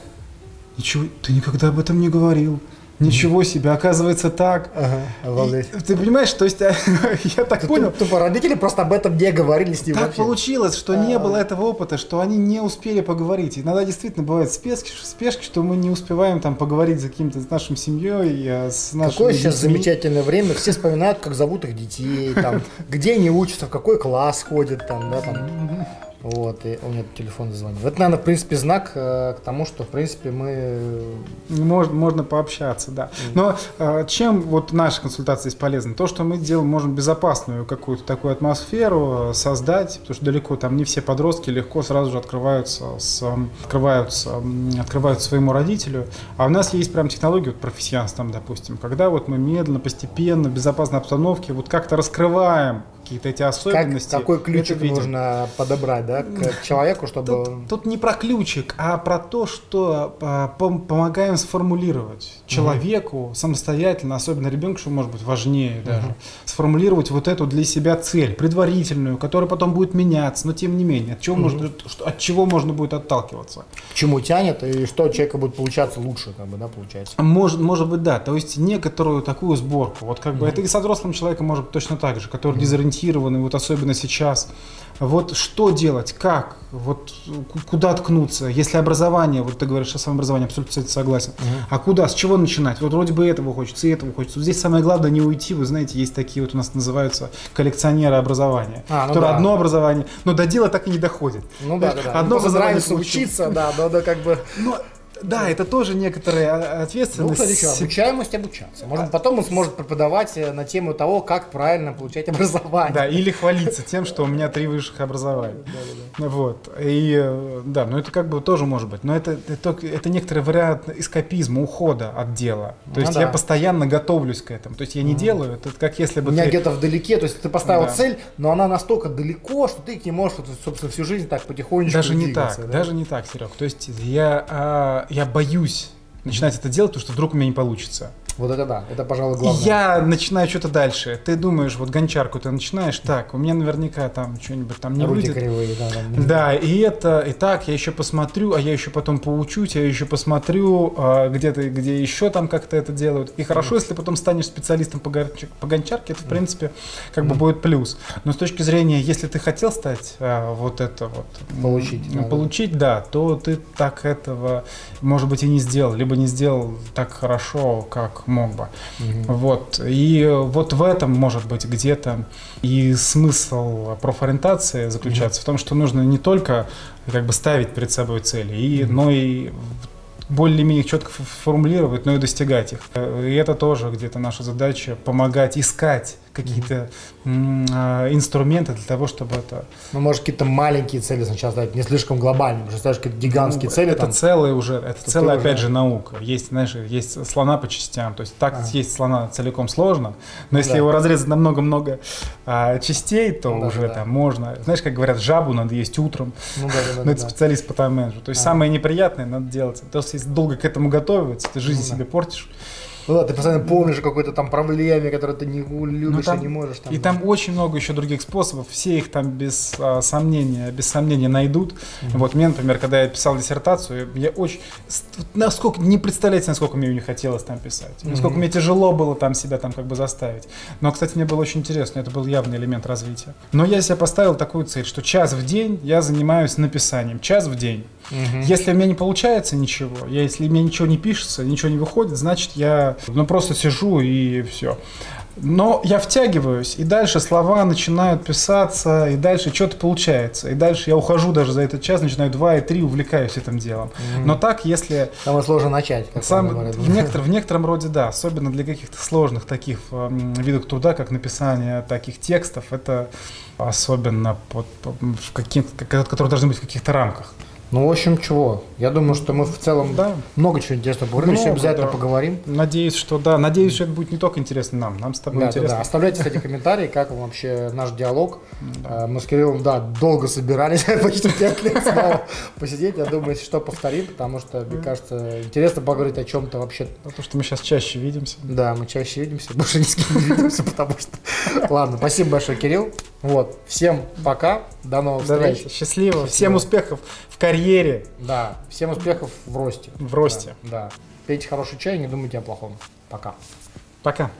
ничего, ты никогда об этом не говорил. Ничего себе, оказывается так. Ага, И, ты понимаешь, то есть я так Ты, понял.
Тупо родители просто об этом не говорили с ним
Так
вообще.
получилось, что А-а-а. не было этого опыта, что они не успели поговорить. Иногда действительно бывают спешки, спешки, что мы не успеваем там поговорить за каким-то с нашей семьей, а с нашими
Какое детьми. сейчас замечательное время, все вспоминают, как зовут их детей, там, где они учатся, в какой класс ходят, там, да, там. Вот, и у меня телефон зазвонил. Это, наверное, в принципе, знак э, к тому, что, в принципе, мы...
Можно, можно пообщаться, да. Но э, чем вот наша консультация есть полезна? То, что мы делаем, можем безопасную какую-то такую атмосферу создать, потому что далеко там не все подростки легко сразу же открываются, с, открываются, открывают своему родителю. А у нас есть прям технология, вот профессионалистам, допустим, когда вот мы медленно, постепенно, в безопасной обстановке вот как-то раскрываем какие-то эти особенности.
Как, какой ключик нужно подобрать? Да, к человеку, чтобы...
Тут, тут не про ключик, а про то, что а, пом- помогаем сформулировать человеку угу. самостоятельно, особенно ребенку, что может быть важнее даже, угу. сформулировать вот эту для себя цель, предварительную, которая потом будет меняться, но тем не менее, от чего, угу. можно, от чего можно будет отталкиваться.
К чему тянет и что у человека будет получаться лучше, как бы, да, получается?
Может, может быть, да. То есть некоторую такую сборку. Вот как угу. бы это и со взрослым человеком может быть точно так же, который угу. дезориентированный, вот особенно сейчас вот что делать, как, вот куда ткнуться, если образование, вот ты говоришь о самообразовании, абсолютно согласен, угу. а куда, с чего начинать? Вот вроде бы этого хочется и этого хочется. Вот здесь самое главное не уйти, вы знаете, есть такие вот у нас называются коллекционеры образования, а, ну которые да. одно образование, но до дела так и не доходит.
Ну да, да, да. Одно образование учиться, да, да, да, как бы.
Но да, это тоже некоторая ответственность.
Ну, кстати, обучаемость обучаться. Может, потом он сможет преподавать э, на тему того, как правильно получать образование.
Да, или хвалиться тем, что у меня три высших образования. Да, да, да. Вот. И э, да, но это как бы тоже может быть. Но это, это, это некоторый вариант эскапизма, ухода от дела. То ну, есть да. я постоянно готовлюсь к этому. То есть я не mm. делаю, это как если бы...
У меня ты... где-то вдалеке, то есть ты поставил да. цель, но она настолько далеко, что ты не можешь, собственно, всю жизнь так потихонечку
Даже не так, да? даже не так, Серег. То есть я а, я боюсь начинать это делать, потому что вдруг у меня не получится.
Вот это да, это, пожалуй, главное.
Я начинаю что-то дальше. Ты думаешь, вот гончарку ты начинаешь, так, у меня наверняка там что-нибудь там не Руки выйдет.
кривые, да,
да. Да, и это, и так, я еще посмотрю, а я еще потом поучусь, я еще посмотрю, а, где-то, где еще там как-то это делают. И хорошо, mm. если потом станешь специалистом по, горчар, по гончарке, это, в принципе, как mm. бы будет плюс. Но с точки зрения, если ты хотел стать а, вот это вот...
Получить.
Да, получить, да, то ты так этого, может быть, и не сделал, либо не сделал так хорошо, как мог бы. Угу. Вот. И вот в этом может быть где-то и смысл профориентации заключаться угу. в том, что нужно не только как бы ставить перед собой цели, и, угу. но и более-менее четко формулировать, но и достигать их. И это тоже где-то наша задача помогать искать какие-то mm-hmm. инструменты для того, чтобы это...
Ну, может, какие-то маленькие цели сначала ставить, не слишком глобальные, потому что ставишь какие-то гигантские
ну,
цели.
Это там, целая уже, это целая, опять уже... же, наука. Есть, знаешь, есть слона по частям, то есть так а. есть слона целиком сложно, но если да. его разрезать на много-много а, частей, то ну, уже да, там да. можно... Знаешь, как говорят, жабу надо есть утром, ну, да, да, да, но это да. специалист по тайм-менеджеру. То есть а. самое неприятное надо делать. То есть если долго к этому готовиться, ты жизнь ну, себе да. портишь.
Ну да, ты постоянно помнишь о какой-то там проблеме, которую ты не любишь ну, там, и не можешь. Там,
и
да.
там очень много еще других способов, все их там без а, сомнения, без сомнения найдут. Mm-hmm. Вот мне, например, когда я писал диссертацию, я очень, насколько, не представляете, насколько мне не хотелось там писать, mm-hmm. насколько мне тяжело было там себя там как бы заставить. Но, кстати, мне было очень интересно, это был явный элемент развития. Но я себе поставил такую цель, что час в день я занимаюсь написанием, час в день. Угу. Если у меня не получается ничего, я, если у меня ничего не пишется, ничего не выходит, значит я ну, просто сижу и все. Но я втягиваюсь, и дальше слова начинают писаться, и дальше что-то получается. И дальше я ухожу даже за этот час, начинаю два и три, увлекаюсь этим делом. Mm-hmm. Но так, если...
Самое сложно начать,
сам, в, некотор, в некотором роде, да. Особенно для каких-то сложных таких э, видов труда, как написание таких текстов, это особенно под, под, в каких, которые должны быть в каких-то рамках.
Ну, в общем, чего? Я думаю, что мы в целом да. много чего интересного поговорили, еще обязательно да. поговорим.
Надеюсь, что да. Надеюсь, что это будет не только интересно нам, нам с тобой да, интересно. Да, да.
Оставляйте, кстати, комментарии, как вам вообще наш диалог. Да. А, мы с Кириллом, да, долго собирались, почти 5 лет снова посидеть. Я думаю, если что, повторим, потому что, мне кажется, интересно поговорить о чем-то вообще.
Потому что мы сейчас чаще видимся.
Да, мы чаще видимся, больше ни с кем не видимся, потому что... Ладно, спасибо большое, Кирилл. Вот, всем пока, до новых встреч.
Счастливо. Счастливо, всем успехов в карьере.
Да, всем успехов в росте.
В росте.
Да, да. Пейте хороший чай, не думайте о плохом. Пока.
Пока.